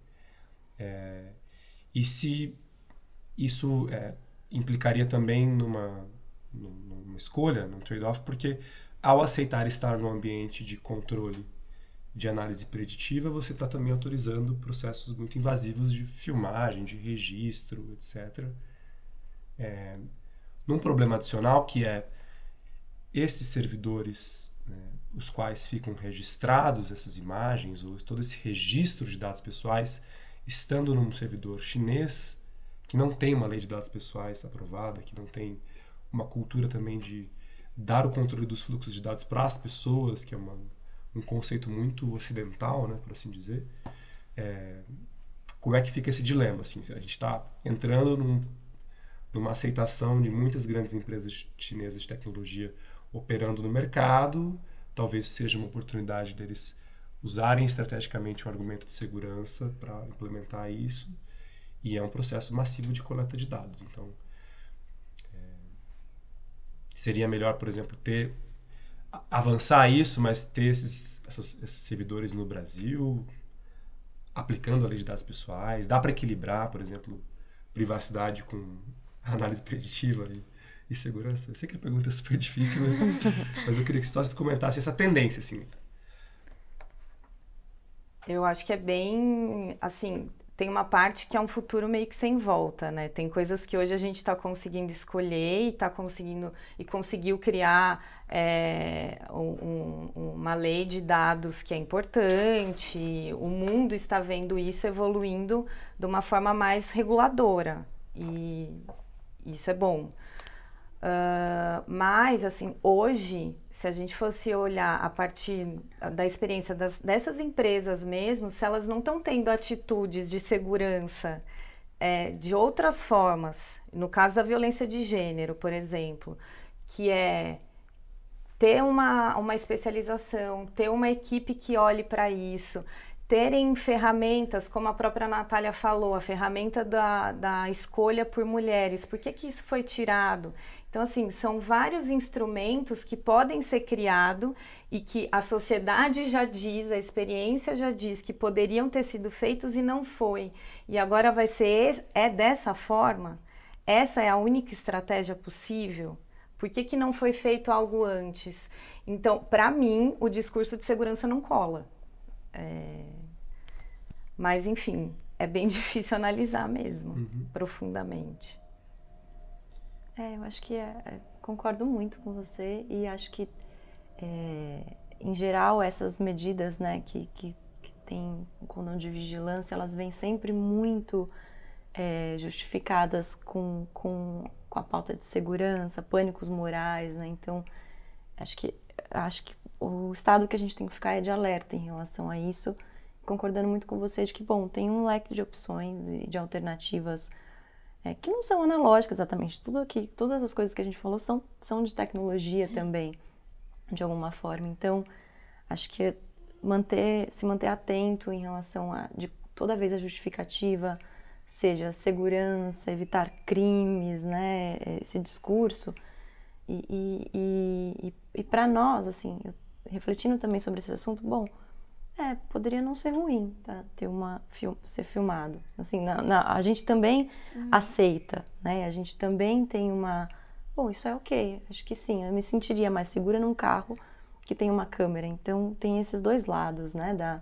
[SPEAKER 1] É, e se isso é, implicaria também numa, numa escolha, num trade-off, porque ao aceitar estar no ambiente de controle de análise preditiva, você está também autorizando processos muito invasivos de filmagem, de registro, etc. É, num problema adicional que é esses servidores, né, os quais ficam registrados essas imagens, ou todo esse registro de dados pessoais, estando num servidor chinês, que não tem uma lei de dados pessoais aprovada, que não tem uma cultura também de dar o controle dos fluxos de dados para as pessoas, que é uma um conceito muito ocidental, né, por assim dizer. É, como é que fica esse dilema? Assim, a gente está entrando num, numa aceitação de muitas grandes empresas chinesas de tecnologia operando no mercado, talvez seja uma oportunidade deles usarem estrategicamente um argumento de segurança para implementar isso, e é um processo massivo de coleta de dados. Então, é, seria melhor, por exemplo, ter avançar isso, mas ter esses, essas, esses servidores no Brasil, aplicando a lei de dados pessoais, dá para equilibrar, por exemplo, privacidade com análise preditiva e, e, segurança? Eu sei que a pergunta é super difícil, mas, mas eu queria que só se comentasse essa tendência, assim.
[SPEAKER 5] Eu acho que é bem, assim, tem uma parte que é um futuro meio que sem volta, né? Tem coisas que hoje a gente está conseguindo escolher e está conseguindo e conseguiu criar é, um, uma lei de dados que é importante. O mundo está vendo isso evoluindo de uma forma mais reguladora e isso é bom. Uh, mas, assim, hoje, se a gente fosse olhar a partir da experiência das, dessas empresas mesmo, se elas não estão tendo atitudes de segurança é, de outras formas, no caso da violência de gênero, por exemplo, que é ter uma, uma especialização, ter uma equipe que olhe para isso, terem ferramentas, como a própria Natália falou, a ferramenta da, da escolha por mulheres. Por que, que isso foi tirado? Então, assim, são vários instrumentos que podem ser criados e que a sociedade já diz, a experiência já diz que poderiam ter sido feitos e não foi. E agora vai ser é dessa forma? Essa é a única estratégia possível? Por que, que não foi feito algo antes? Então, para mim, o discurso de segurança não cola. É... Mas, enfim, é bem difícil analisar mesmo, uhum. profundamente.
[SPEAKER 4] É, eu acho que é, é, concordo muito com você e acho que, é, em geral, essas medidas né, que, que, que tem o condão de vigilância, elas vêm sempre muito é, justificadas com, com, com a pauta de segurança, pânicos morais, né? Então, acho que, acho que o estado que a gente tem que ficar é de alerta em relação a isso, concordando muito com você de que, bom, tem um leque de opções e de alternativas é, que não são analógicas exatamente. Tudo aqui, todas as coisas que a gente falou são, são de tecnologia Sim. também, de alguma forma. Então, acho que manter, se manter atento em relação a de toda vez a justificativa seja segurança, evitar crimes, né, esse discurso. E, e, e, e, para nós, assim, refletindo também sobre esse assunto, bom, é, poderia não ser ruim, tá? Ter uma film, ser filmado. Assim, na, na, a gente também uhum. aceita, né? A gente também tem uma, bom, isso é ok. Acho que sim. Eu me sentiria mais segura num carro que tem uma câmera. Então tem esses dois lados, né? Da,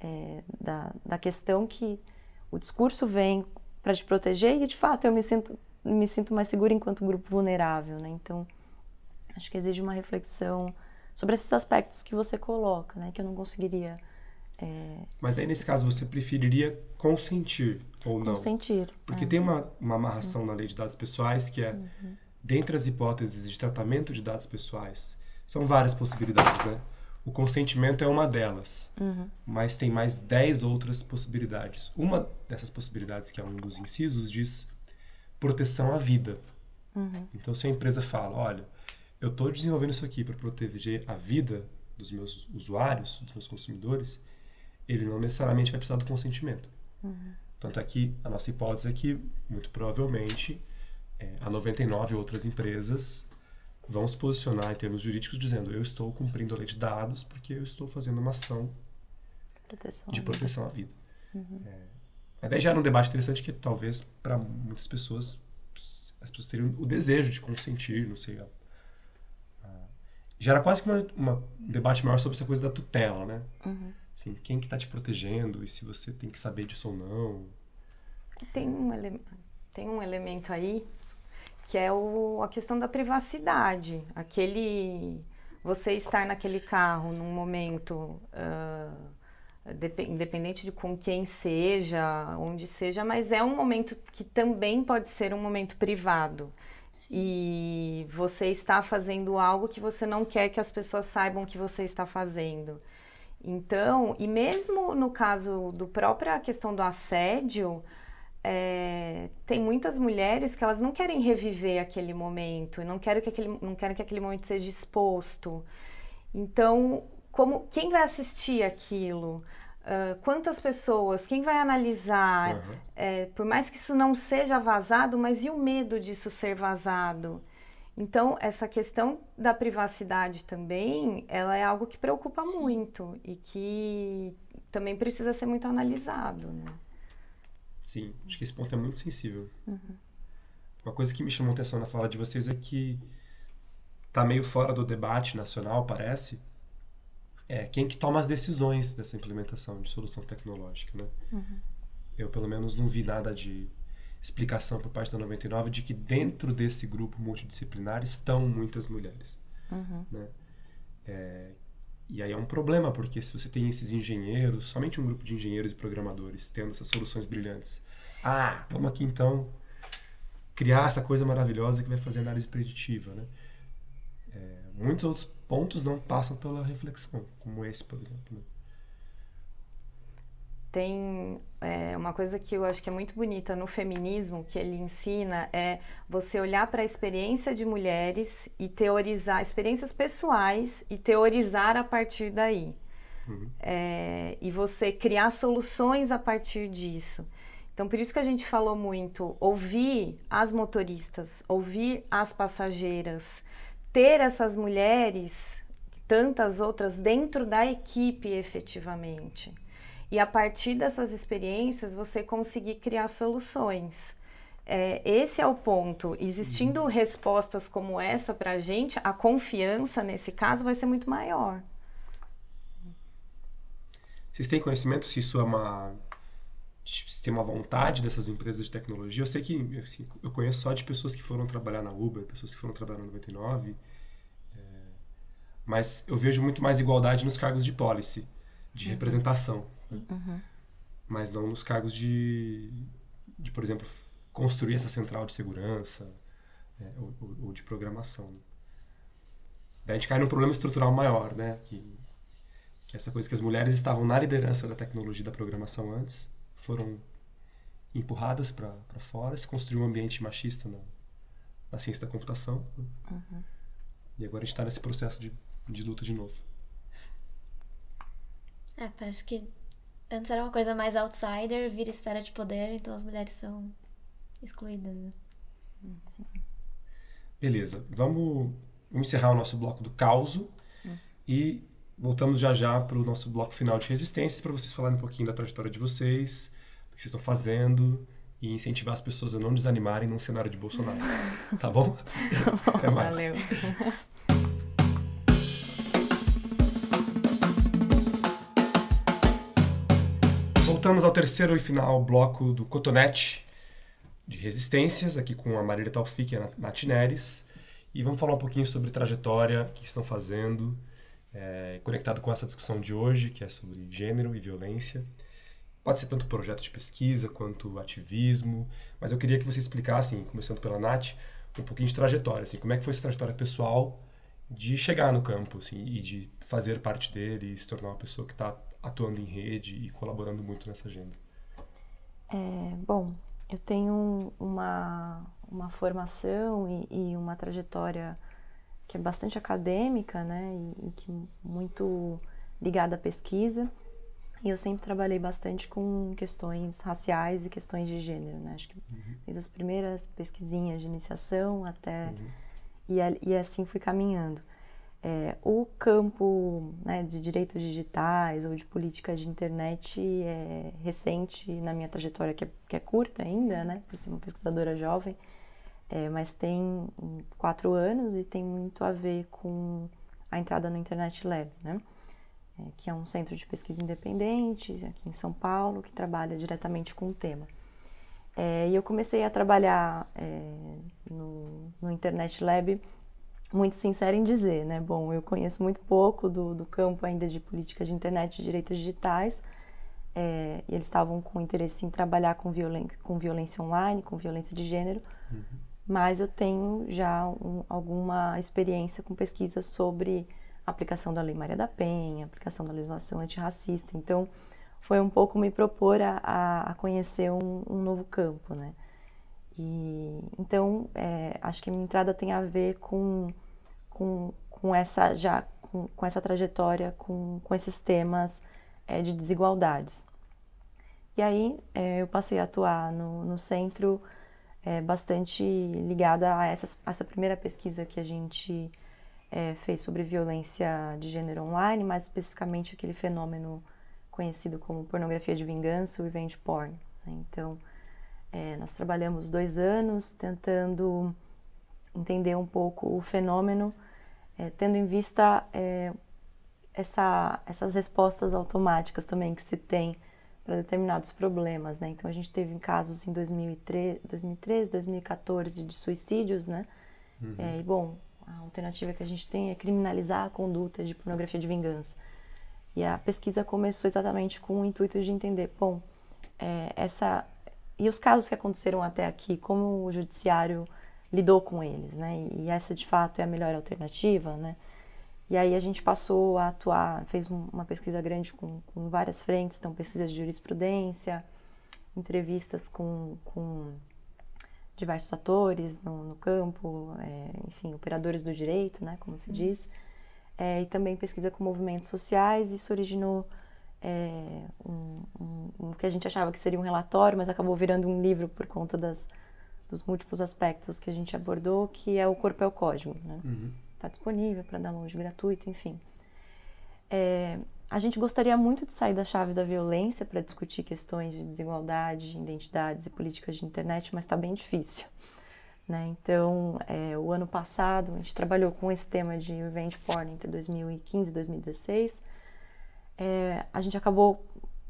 [SPEAKER 4] é, da, da questão que o discurso vem para te proteger e de fato eu me sinto me sinto mais segura enquanto grupo vulnerável, né? Então acho que exige uma reflexão sobre esses aspectos que você coloca, né? Que eu não conseguiria. É...
[SPEAKER 1] Mas aí nesse caso você preferiria consentir ou não?
[SPEAKER 4] Consentir.
[SPEAKER 1] Porque é. tem uma, uma amarração uhum. na lei de dados pessoais que é, uhum. dentre as hipóteses de tratamento de dados pessoais, são várias possibilidades, né? O consentimento é uma delas, uhum. mas tem mais 10 outras possibilidades. Uma dessas possibilidades, que é um dos incisos, diz proteção à vida. Uhum. Então, se a empresa fala, olha, eu estou desenvolvendo isso aqui para proteger a vida dos meus usuários, dos meus consumidores, ele não necessariamente vai precisar do consentimento. Uhum. Tanto é que a nossa hipótese é que, muito provavelmente, é, a 99 outras empresas vão se posicionar em termos jurídicos dizendo eu estou cumprindo a lei de dados porque eu estou fazendo uma ação proteção de proteção à vida. Uhum. É, daí já era um debate interessante que talvez para muitas pessoas as pessoas teriam o desejo de consentir, não sei, gera quase que uma, uma, um debate maior sobre essa coisa da tutela, né? Uhum. Assim, quem que está te protegendo e se você tem que saber disso ou não.
[SPEAKER 5] Tem um, ele... tem um elemento aí que é o, a questão da privacidade. Aquele... Você estar naquele carro num momento... Uh, independente de com quem seja, onde seja, mas é um momento que também pode ser um momento privado e você está fazendo algo que você não quer que as pessoas saibam que você está fazendo. Então, e mesmo no caso do própria questão do assédio, é, tem muitas mulheres que elas não querem reviver aquele momento, não querem que aquele, não querem que aquele momento seja exposto. Então, como quem vai assistir aquilo? Uh, quantas pessoas, quem vai analisar, uhum. é, por mais que isso não seja vazado, mas e o medo disso ser vazado? Então, essa questão da privacidade também, ela é algo que preocupa Sim. muito e que também precisa ser muito analisado, né?
[SPEAKER 1] Sim, acho que esse ponto é muito sensível. Uhum. Uma coisa que me chamou a atenção na fala de vocês é que tá meio fora do debate nacional, parece, é quem que toma as decisões dessa implementação de solução tecnológica, né? Uhum. Eu, pelo menos, não vi nada de explicação por parte da 99 de que dentro desse grupo multidisciplinar estão muitas mulheres, uhum. né? É, e aí é um problema, porque se você tem esses engenheiros, somente um grupo de engenheiros e programadores tendo essas soluções brilhantes, ah, vamos aqui então criar essa coisa maravilhosa que vai fazer análise preditiva, né? É, muitos outros pontos não passam pela reflexão, como esse, por exemplo.
[SPEAKER 5] Tem é, uma coisa que eu acho que é muito bonita no feminismo, que ele ensina, é você olhar para a experiência de mulheres e teorizar experiências pessoais e teorizar a partir daí. uhum. é, e você criar soluções a partir disso. Então, por isso que a gente falou muito, ouvir as motoristas, ouvir as passageiras, ter essas mulheres, tantas outras, dentro da equipe efetivamente. E a partir dessas experiências, você conseguir criar soluções. É, esse é o ponto. Existindo uhum. respostas como essa para a gente, a confiança nesse caso vai ser muito maior.
[SPEAKER 1] Vocês têm conhecimento se isso é uma se tem uma vontade dessas empresas de tecnologia. Eu sei que assim, eu conheço só de pessoas que foram trabalhar na Uber, pessoas que foram trabalhar na 99, é, mas eu vejo muito mais igualdade nos cargos de policy, de uhum. representação, né? uhum. mas não nos cargos de, de, por exemplo, construir essa central de segurança é, ou, ou, ou, de programação. Né? Daí a gente cai num problema estrutural maior, né? Que, que é essa coisa que as mulheres estavam na liderança da tecnologia da programação antes foram empurradas para fora, se construiu um ambiente machista na, na ciência da computação. Né? Uhum. E agora a gente está nesse processo de, de luta de novo.
[SPEAKER 2] É, parece que antes era uma coisa mais outsider, vira esfera de poder, então as mulheres são excluídas. Né?
[SPEAKER 1] Sim. Beleza, vamos, vamos encerrar o nosso bloco do caos uhum. e voltamos já já para o nosso bloco final de resistências para vocês falarem um pouquinho da trajetória de vocês, do que vocês estão fazendo e incentivar as pessoas a não desanimarem num cenário de Bolsonaro. Tá bom? Até mais. Valeu. Voltamos ao terceiro e final bloco do Cotonete de Resistências, aqui com a Marília Taufik e a Nath Neres. E vamos falar um pouquinho sobre trajetória, que estão fazendo, é, conectado com essa discussão de hoje, que é sobre gênero e violência. Pode ser tanto projeto de pesquisa quanto ativismo, mas eu queria que você explicasse, começando pela Nath, um pouquinho de trajetória, assim, como é que foi sua trajetória pessoal de chegar no campo, assim, e de fazer parte dele e se tornar uma pessoa que está atuando em rede e colaborando muito nessa agenda.
[SPEAKER 4] É, bom, eu tenho uma, uma formação e, e, uma trajetória que é bastante acadêmica, né, e, e que muito ligada à pesquisa. E eu sempre trabalhei bastante com questões raciais e questões de gênero, né? Acho que uhum. fiz as primeiras pesquisinhas de iniciação até... Uhum. E, e assim fui caminhando. É, o campo né, de direitos digitais ou de política de internet é recente na minha trajetória, que é, que é curta ainda, né? Por ser uma pesquisadora jovem. É, mas tem quatro anos e tem muito a ver com a entrada no Internet Lab, né? é, que é um centro de pesquisa independente aqui em São Paulo, que trabalha diretamente com o tema. É, e eu comecei a trabalhar é, no, no, Internet Lab, muito sincera em dizer, né? Bom, eu conheço muito pouco do, do campo ainda de política de internet e direitos digitais, é, e eles estavam com interesse em trabalhar com, violen com violência online, com violência de gênero, uhum. mas eu tenho já um, alguma experiência com pesquisa sobre aplicação da Lei Maria da Penha, aplicação da legislação antirracista. Então, foi um pouco me propor a, a conhecer um, um, novo campo, né? E, então, é, acho que a minha entrada tem a ver com, com, com essa já com, com essa trajetória, com, com esses temas é, de desigualdades. E aí é, eu passei a atuar no, no centro é, bastante ligada a, essa a essa primeira pesquisa que a gente é, fez sobre violência de gênero online, mais especificamente aquele fenômeno conhecido como pornografia de vingança, o revenge porn. Né? Então, é, nós trabalhamos dois anos tentando entender um pouco o fenômeno, é, tendo em vista é, essa, essas respostas automáticas também que se tem para determinados problemas, né? Então a gente teve casos em 2003, 2013, 2014 de suicídios, né? Uhum. É, e bom, a alternativa que a gente tem é criminalizar a conduta de pornografia de vingança. E a pesquisa começou exatamente com o intuito de entender, bom, é, essa e os casos que aconteceram até aqui, como o judiciário lidou com eles, né? E essa de fato é a melhor alternativa, né? E aí a gente passou a atuar, fez uma pesquisa grande com, com várias frentes, então pesquisa de jurisprudência, entrevistas com, com diversos atores no, no campo, é, enfim, operadores do direito, né, como se uhum. diz, é, e também pesquisa com movimentos sociais. Isso originou é, um, um, um, que a gente achava que seria um relatório, mas acabou virando um livro por conta das, dos múltiplos aspectos que a gente abordou, que é o Corpo é o Código. Está né? uhum. Tá disponível para download gratuito, enfim. É, a gente gostaria muito de sair da chave da violência para discutir questões de desigualdade, identidades e políticas de internet, mas está bem difícil. Né? Então, é, o ano passado, a gente trabalhou com esse tema de revenge porn entre 2015 e 2016. É, a gente acabou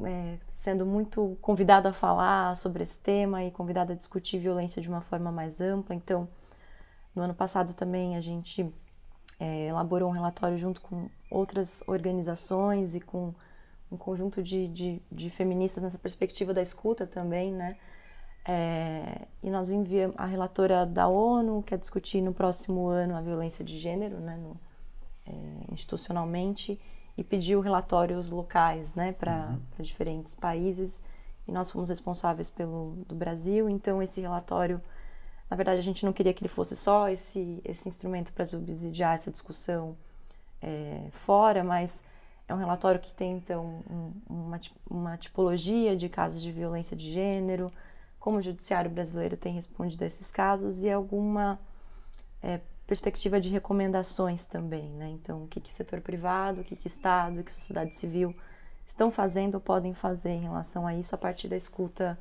[SPEAKER 4] é, sendo muito convidada a falar sobre esse tema e convidada a discutir violência de uma forma mais ampla. Então, no ano passado também a gente é, elaborou um relatório junto com outras organizações e com um conjunto de, de, de feministas nessa perspectiva da escuta também, né? É, e nós enviamos a relatora da ONU quer discutir no próximo ano a violência de gênero, né, no, é, institucionalmente, e pediu relatórios locais, né, para uhum. diferentes países. E nós fomos responsáveis pelo do Brasil. Então esse relatório, na verdade, a gente não queria que ele fosse só esse esse instrumento para subsidiar essa discussão é, fora, mas é um relatório que tem então um, uma, uma tipologia de casos de violência de gênero como o judiciário brasileiro tem respondido a esses casos e alguma é, perspectiva de recomendações também, né? Então, o que, que setor privado, o que, que Estado, o que sociedade civil estão fazendo ou podem fazer em relação a isso a partir da escuta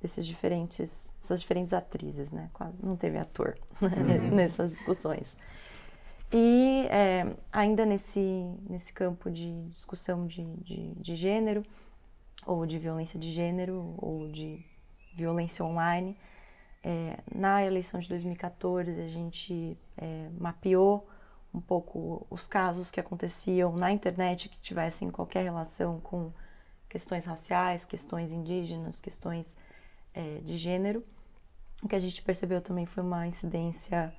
[SPEAKER 4] desses diferentes, dessas diferentes atrizes, né? Não teve ator uhum. nessas discussões. E é, ainda nesse, nesse campo de discussão de, de, de gênero, ou de violência de gênero, ou de violência online. É, na eleição de 2014, a gente é, mapeou um pouco os casos que aconteciam na internet que tivessem qualquer relação com questões raciais, questões indígenas, questões é, de gênero. O que a gente percebeu também foi uma incidência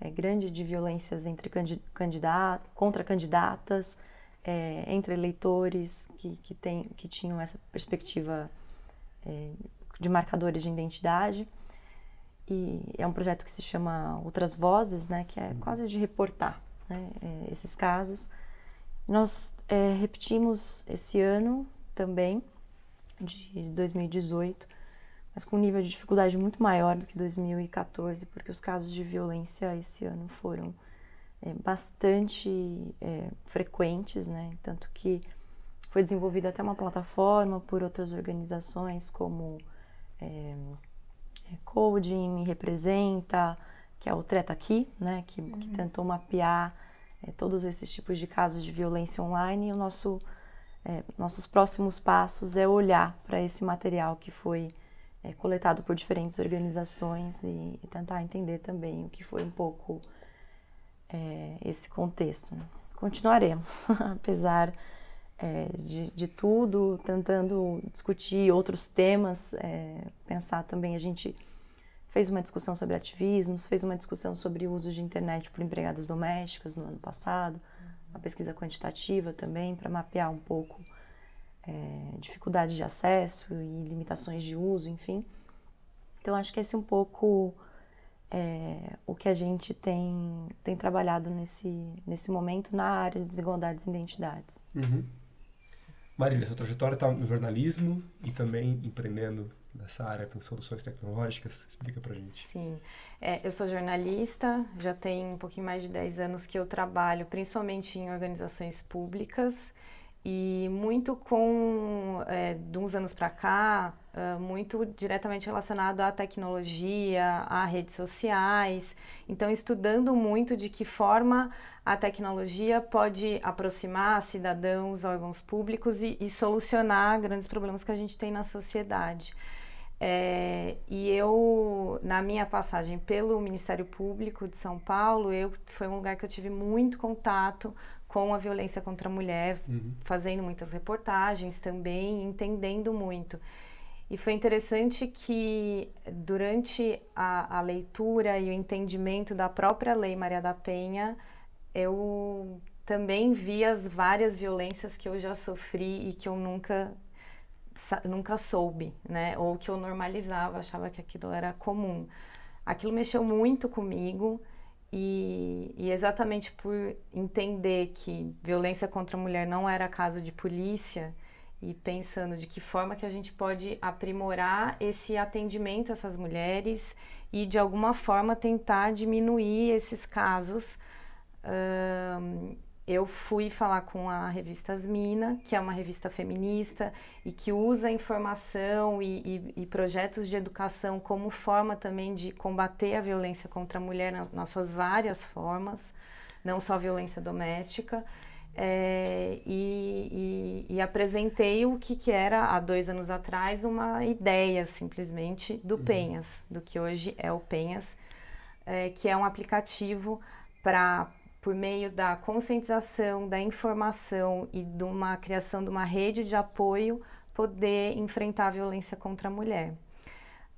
[SPEAKER 4] é, grande de violências entre candidatos, contra candidatas, é, entre eleitores que, que, tem, que tinham essa perspectiva é, de marcadores de identidade. E é um projeto que se chama Outras Vozes, né, que é quase de reportar né, é, esses casos. Nós é, repetimos esse ano também, de 2018, mas com um nível de dificuldade muito maior do que 2014, porque os casos de violência esse ano foram é, bastante é, frequentes, né? Tanto que foi desenvolvida até uma plataforma por outras organizações como é, Coding me representa, que é o Treta Aqui, né, que, uhum. que tentou mapear é, todos esses tipos de casos de violência online. E o nosso, é, nossos próximos passos é olhar para esse material que foi é, coletado por diferentes organizações e, e, tentar entender também o que foi um pouco é, esse contexto. Continuaremos, apesar é, de, de, tudo, tentando discutir outros temas, é, pensar também. A gente fez uma discussão sobre ativismos, fez uma discussão sobre o uso de internet por empregadas domésticas no ano passado, uma pesquisa quantitativa também, para mapear um pouco é, de acesso e limitações de uso, enfim. Então, acho que esse é um pouco é, o que a gente tem, tem trabalhado nesse, nesse momento na área de desigualdades e identidades.
[SPEAKER 1] Uhum. Marília, sua trajetória está no jornalismo e também empreendendo nessa área com soluções tecnológicas. Explica pra gente.
[SPEAKER 5] Sim, é, eu sou jornalista, já tem um pouquinho mais de 10 anos que eu trabalho principalmente em organizações públicas e muito com, é, de uns anos para cá, muito diretamente relacionado à tecnologia, a redes sociais. Então, estudando muito de que forma a tecnologia pode aproximar cidadãos, órgãos públicos e, e solucionar grandes problemas que a gente tem na sociedade. É, e eu, na minha passagem pelo Ministério Público de São Paulo, eu, foi um lugar que eu tive muito contato com a violência contra a mulher, uhum. fazendo muitas reportagens também, entendendo muito. E foi interessante que durante a, a, leitura e o entendimento da própria Lei Maria da Penha, eu também vi as várias violências que eu já sofri e que eu nunca nunca soube, né? Ou que eu normalizava, achava que aquilo era comum. Aquilo mexeu muito comigo e, e, exatamente por entender que violência contra a mulher não era caso de polícia e pensando de que forma que a gente pode aprimorar esse atendimento a essas mulheres e de alguma forma tentar diminuir esses casos. Eu fui falar com a revista Asmina, que é uma revista feminista e que usa informação e, e, e, projetos de educação como forma também de combater a violência contra a mulher nas, nas suas várias formas, não só a violência doméstica. É, e, e, apresentei o que, que era há dois anos atrás uma ideia simplesmente do uhum. Penhas, do que hoje é o Penhas, é, que é um aplicativo para por meio da conscientização, da informação e de uma criação de uma rede de apoio, poder enfrentar a violência contra a mulher.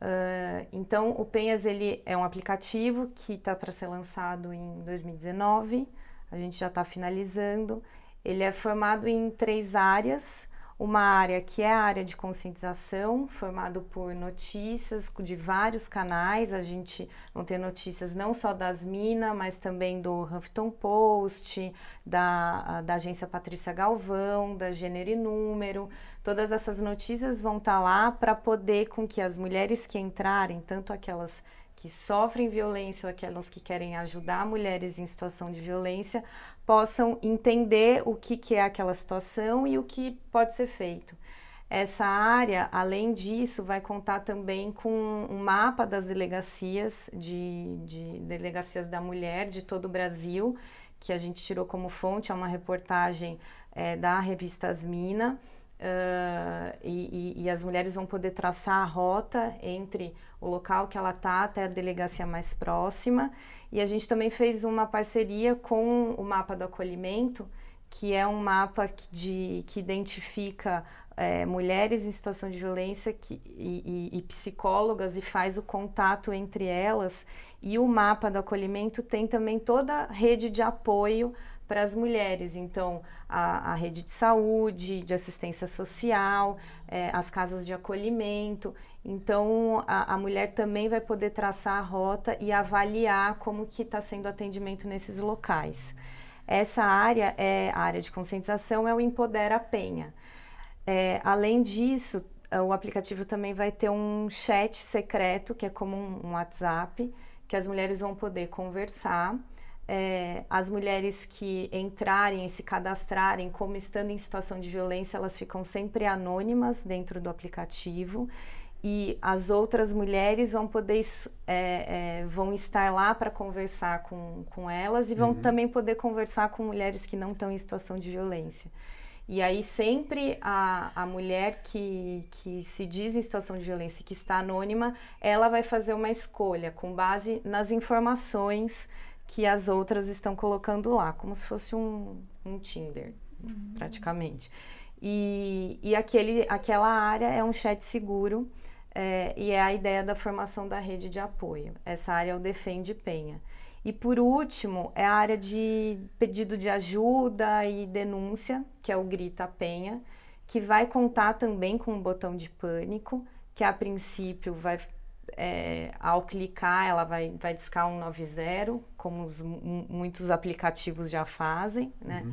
[SPEAKER 5] Uh, então, o Penhas ele é um aplicativo que está para ser lançado em 2019. A gente já está finalizando. Ele é formado em três áreas uma área que é a área de conscientização, formado por notícias de vários canais. A gente vão ter notícias não só das Minas, mas também do Huffington Post, da, da agência Patrícia Galvão, da Gênero e Número. Todas essas notícias vão estar tá lá para poder com que as mulheres que entrarem, tanto aquelas que sofrem violência ou aquelas que querem ajudar mulheres em situação de violência possam entender o que, que é aquela situação e o que pode ser feito. Essa área, além disso, vai contar também com um mapa das delegacias, de, de delegacias da mulher de todo o Brasil, que a gente tirou como fonte, é uma reportagem é, da revista Asmina. Uh, e, e, e, as mulheres vão poder traçar a rota entre o local que ela está até a delegacia mais próxima. E a gente também fez uma parceria com o mapa do acolhimento, que é um mapa de, que identifica é, mulheres em situação de violência que, e, e, e, psicólogas e faz o contato entre elas. E o mapa do acolhimento tem também toda a rede de apoio para as mulheres. Então, a, a, rede de saúde, de assistência social, é, as casas de acolhimento. Então, a, a, mulher também vai poder traçar a rota e avaliar como que está sendo o atendimento nesses locais. Essa área, é a área de conscientização, é o Empodera Penha. É, além disso, o aplicativo também vai ter um chat secreto, que é como um, um WhatsApp, que as mulheres vão poder conversar é, as mulheres que entrarem e se cadastrarem como estando em situação de violência, elas ficam sempre anônimas dentro do aplicativo e as outras mulheres vão poder é, é, vão estar lá para conversar com, com elas e vão uhum. também poder conversar com mulheres que não estão em situação de violência. E aí sempre a, a mulher que, que se diz em situação de violência, que está anônima, ela vai fazer uma escolha com base nas informações que as outras estão colocando lá, como se fosse um, um Tinder, uhum. praticamente. E, e aquele, aquela área é um chat seguro é, e é a ideia da formação da rede de apoio. Essa área é o Defende Penha. E por último, é a área de pedido de ajuda e denúncia, que é o Grita Penha, que vai contar também com um botão de pânico, que a princípio vai é, ao clicar, ela vai, vai discar um 90, como os, muitos aplicativos já fazem, né? Uhum.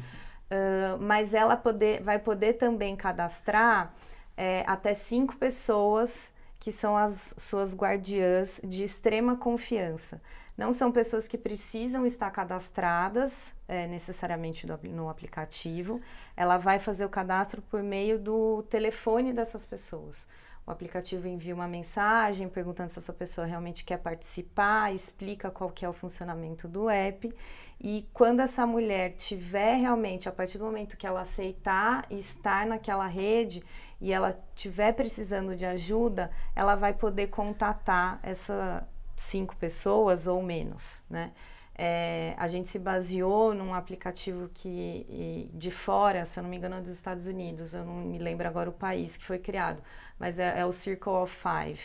[SPEAKER 5] Uh, mas ela poder, vai poder também cadastrar é, até cinco pessoas que são as suas guardiãs de extrema confiança. Não são pessoas que precisam estar cadastradas é, necessariamente do, no aplicativo. Ela vai fazer o cadastro por meio do telefone dessas pessoas. O aplicativo envia uma mensagem perguntando se essa pessoa realmente quer participar, explica qual que é o funcionamento do app. E quando essa mulher tiver realmente, a partir do momento que ela aceitar estar naquela rede e ela tiver precisando de ajuda, ela vai poder contatar essas cinco pessoas ou menos, né? É, a gente se baseou num aplicativo que de fora, se eu não me engano, é dos Estados Unidos, eu não me lembro agora o país que foi criado, mas é, é o Circle of Five,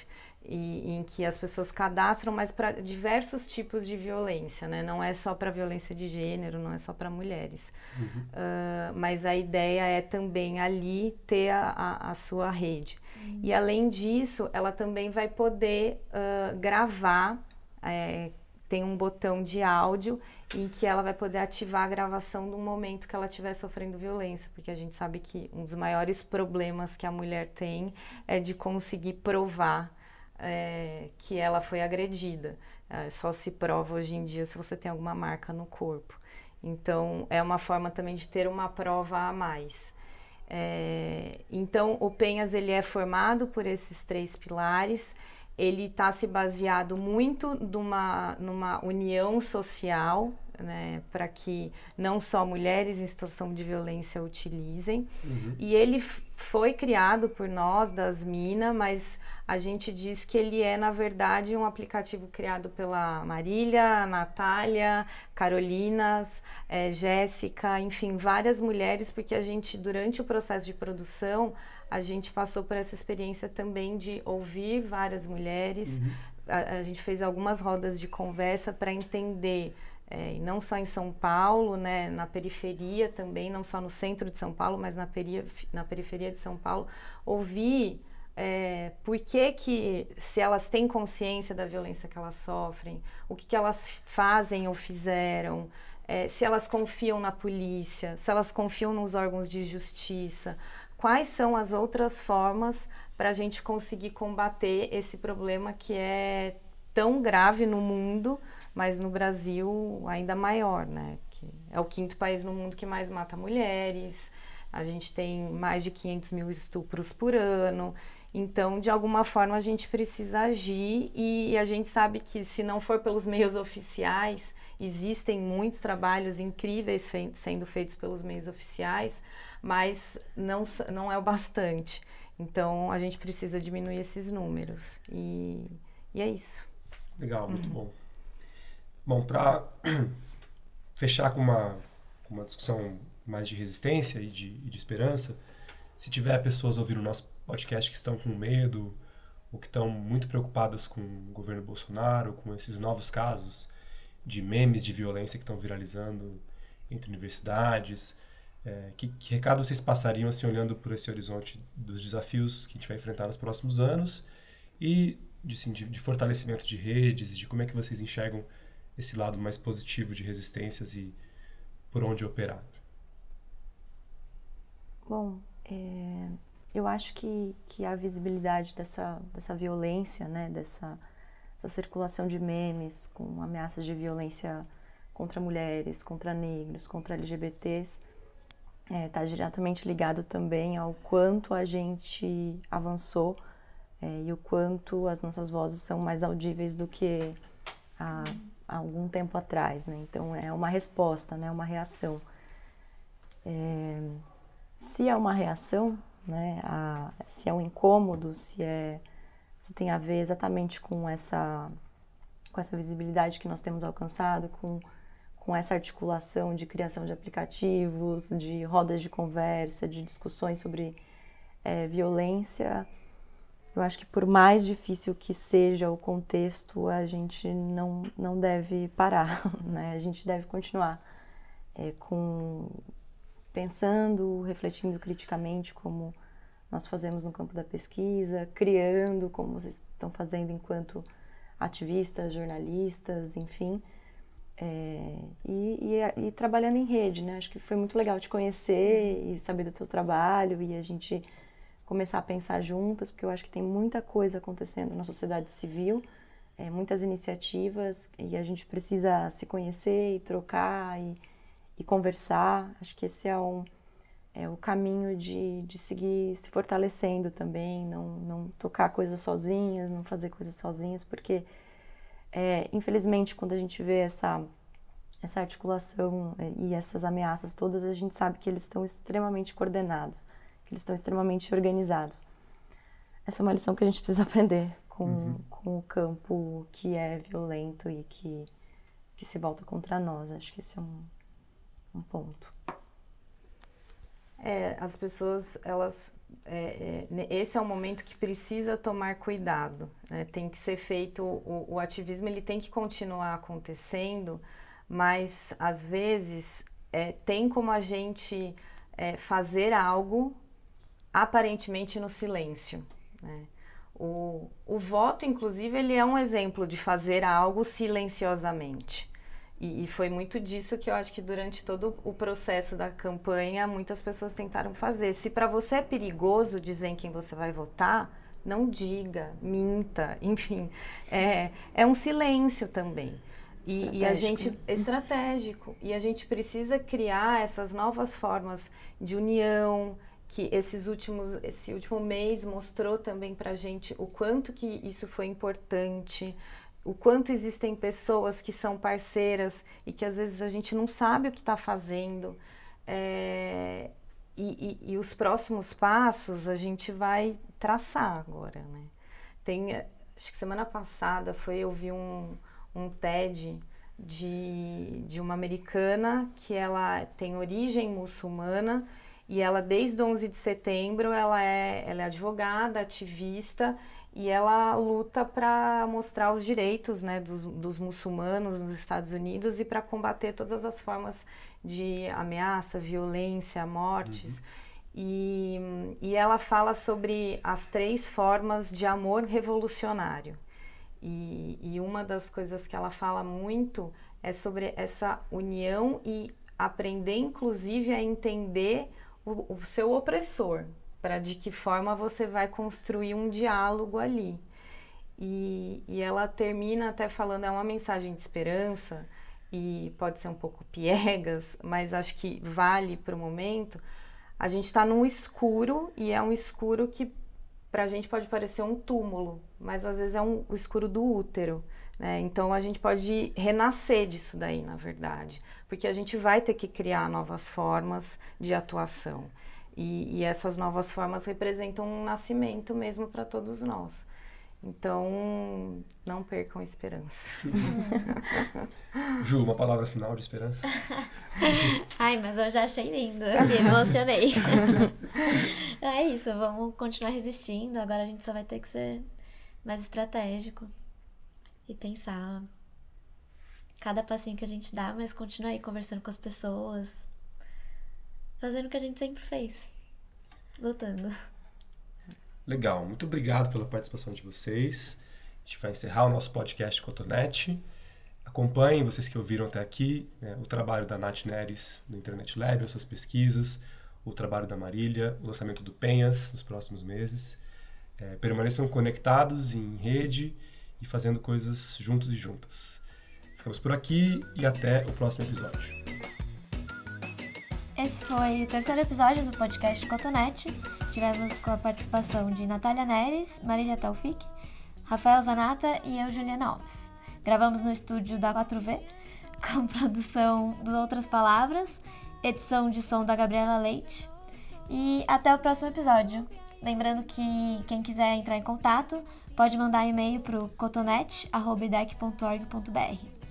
[SPEAKER 5] e, em que as pessoas cadastram, mas para diversos tipos de violência, né? Não é só para violência de gênero, não é só para mulheres. Uhum. Uh, mas a ideia é também ali ter a, a, a sua rede. Uhum. E além disso, ela também vai poder uh, gravar. É, tem um botão de áudio em que ela vai poder ativar a gravação no momento que ela estiver sofrendo violência, porque a gente sabe que um dos maiores problemas que a mulher tem é de conseguir provar é, que ela foi agredida. É, só se prova hoje em dia se você tem alguma marca no corpo. Então, é uma forma também de ter uma prova a mais. É, então, o Penhas ele é formado por esses três pilares. Ele está se baseado muito numa, numa união social, né, para que não só mulheres em situação de violência utilizem. Uhum. E ele foi criado por nós das Minas, mas a gente diz que ele é, na verdade, um aplicativo criado pela Marília, Natália, Carolinas, é, Jéssica, enfim, várias mulheres, porque a gente, durante o processo de produção, a gente passou por essa experiência também de ouvir várias mulheres. Uhum. A, a, gente fez algumas rodas de conversa para entender, é, não só em São Paulo, né, na periferia também, não só no centro de São Paulo, mas na, peri na periferia de São Paulo, ouvir é, por que, que, se elas têm consciência da violência que elas sofrem, o que, que elas fazem ou fizeram, é, se elas confiam na polícia, se elas confiam nos órgãos de justiça, quais são as outras formas para a gente conseguir combater esse problema que é tão grave no mundo, mas no Brasil ainda maior, né? Que é o quinto país no mundo que mais mata mulheres. A gente tem mais de 500 mil estupros por ano. Então, de alguma forma, a gente precisa agir e a gente sabe que se não for pelos meios oficiais, existem muitos trabalhos incríveis fe sendo feitos pelos meios oficiais, mas não, não é o bastante. Então, a gente precisa diminuir esses números. E, e é isso.
[SPEAKER 1] Legal, muito uhum. bom. Bom, para fechar com uma, uma discussão mais de resistência e de, e de esperança, se tiver pessoas ouvindo o nosso podcast que estão com medo ou que estão muito preocupadas com o governo Bolsonaro, com esses novos casos de memes de violência que estão viralizando entre universidades. É, que, que, recado vocês passariam assim olhando por esse horizonte dos desafios que a gente vai enfrentar nos próximos anos e de, assim, de, de fortalecimento de redes de como é que vocês enxergam esse lado mais positivo de resistências e por onde operar?
[SPEAKER 4] Bom, é, eu acho que, que a visibilidade dessa, dessa violência, né, dessa, dessa circulação de memes com ameaças de violência contra mulheres, contra negros, contra LGBTs, está é, tá diretamente ligado também ao quanto a gente avançou é, e o quanto as nossas vozes são mais audíveis do que há algum tempo atrás. Né? Então, é uma resposta, né? uma reação. É, se é uma reação, né? A, se é um incômodo, se é se tem a ver exatamente com essa com essa visibilidade que nós temos alcançado, com com essa articulação de criação de aplicativos, de rodas de conversa, de discussões sobre é, violência. Eu acho que por mais difícil que seja o contexto, a gente não, não deve parar, né? A gente deve continuar é, com pensando, refletindo criticamente, como nós fazemos no campo da pesquisa, criando, como vocês estão fazendo enquanto ativistas, jornalistas, enfim. É, e, e, e, trabalhando em rede, né? Acho que foi muito legal te conhecer e saber do teu trabalho e a gente começar a pensar juntas, porque eu acho que tem muita coisa acontecendo na sociedade civil, é, muitas iniciativas e a gente precisa se conhecer e trocar e, e conversar. Acho que esse é um é o caminho de, de seguir se fortalecendo também, não, não tocar coisas sozinhas, não fazer coisas sozinhas, porque é, infelizmente quando a gente vê essa, essa articulação é, e essas ameaças todas, a gente sabe que eles estão extremamente coordenados, eles estão extremamente organizados. Essa é uma lição que a gente precisa aprender com, uhum. com o campo que é violento e que, que se volta contra nós. Acho que esse é um, um ponto.
[SPEAKER 5] É, as pessoas, elas. É, é, esse é um momento que precisa tomar cuidado. Né? Tem que ser feito. O, o, ativismo ele tem que continuar acontecendo, mas às vezes é, tem como a gente é, fazer algo aparentemente no silêncio. Né? O, o voto, inclusive, ele é um exemplo de fazer algo silenciosamente. E, e, foi muito disso que eu acho que durante todo o processo da campanha muitas pessoas tentaram fazer. Se para você é perigoso dizer em quem você vai votar, não diga, minta, enfim, é, é um silêncio também. E, e, a gente estratégico e a gente precisa criar essas novas formas de união que esses últimos esse último mês mostrou também para gente o quanto que isso foi importante o quanto existem pessoas que são parceiras e que às vezes a gente não sabe o que está fazendo é, e, e, e, os próximos passos a gente vai traçar agora né? Tem acho que semana passada foi eu vi um um TED de, de uma americana que ela tem origem muçulmana e ela desde 11 de setembro ela é, ela é advogada, ativista e ela luta para mostrar os direitos né, dos, dos muçulmanos nos Estados Unidos e para combater todas as formas de ameaça, violência, mortes. Uhum. E, e ela fala sobre as três formas de amor revolucionário. E, e uma das coisas que ela fala muito é sobre essa união e aprender, inclusive, a entender o, o seu opressor, para de que forma você vai construir um diálogo ali. E, e ela termina até falando, é uma mensagem de esperança, e pode ser um pouco piegas, mas acho que vale para o momento. A gente está num escuro e é um escuro que para a gente pode parecer um túmulo, mas às vezes é um, o escuro do útero. Né? Então a gente pode renascer disso daí, na verdade, porque a gente vai ter que criar novas formas de atuação. E, e essas novas formas representam um nascimento mesmo para todos nós. Então, não percam a esperança.
[SPEAKER 1] Ju, uma palavra final de esperança?
[SPEAKER 2] Ai, mas eu já achei lindo, eu me emocionei. é isso, vamos continuar resistindo. Agora a gente só vai ter que ser mais estratégico e pensar cada passinho que a gente dá, mas continuar aí conversando com as pessoas, fazendo o que a gente sempre fez, lutando.
[SPEAKER 1] Legal, muito obrigado pela participação de vocês. A gente vai encerrar o nosso podcast Cotonete. Acompanhem, vocês que ouviram até aqui, né, o trabalho da Nath Neres no Internet Lab, as suas pesquisas, o trabalho da Marília, o lançamento do Penhas nos próximos meses. É, permaneçam conectados em rede e fazendo coisas juntos e juntas. Ficamos por aqui e até o próximo episódio.
[SPEAKER 2] Esse foi o terceiro episódio do podcast Cotonete. Tivemos com a participação de Natália Neres, Marília Taufik, Rafael Zanata e eu, Juliana Alves. Gravamos no estúdio da 4V, com produção de Outras Palavras, edição de som da Gabriela Leite. E até o próximo episódio. Lembrando que quem quiser entrar em contato pode mandar e-mail para o cotonete.org.br.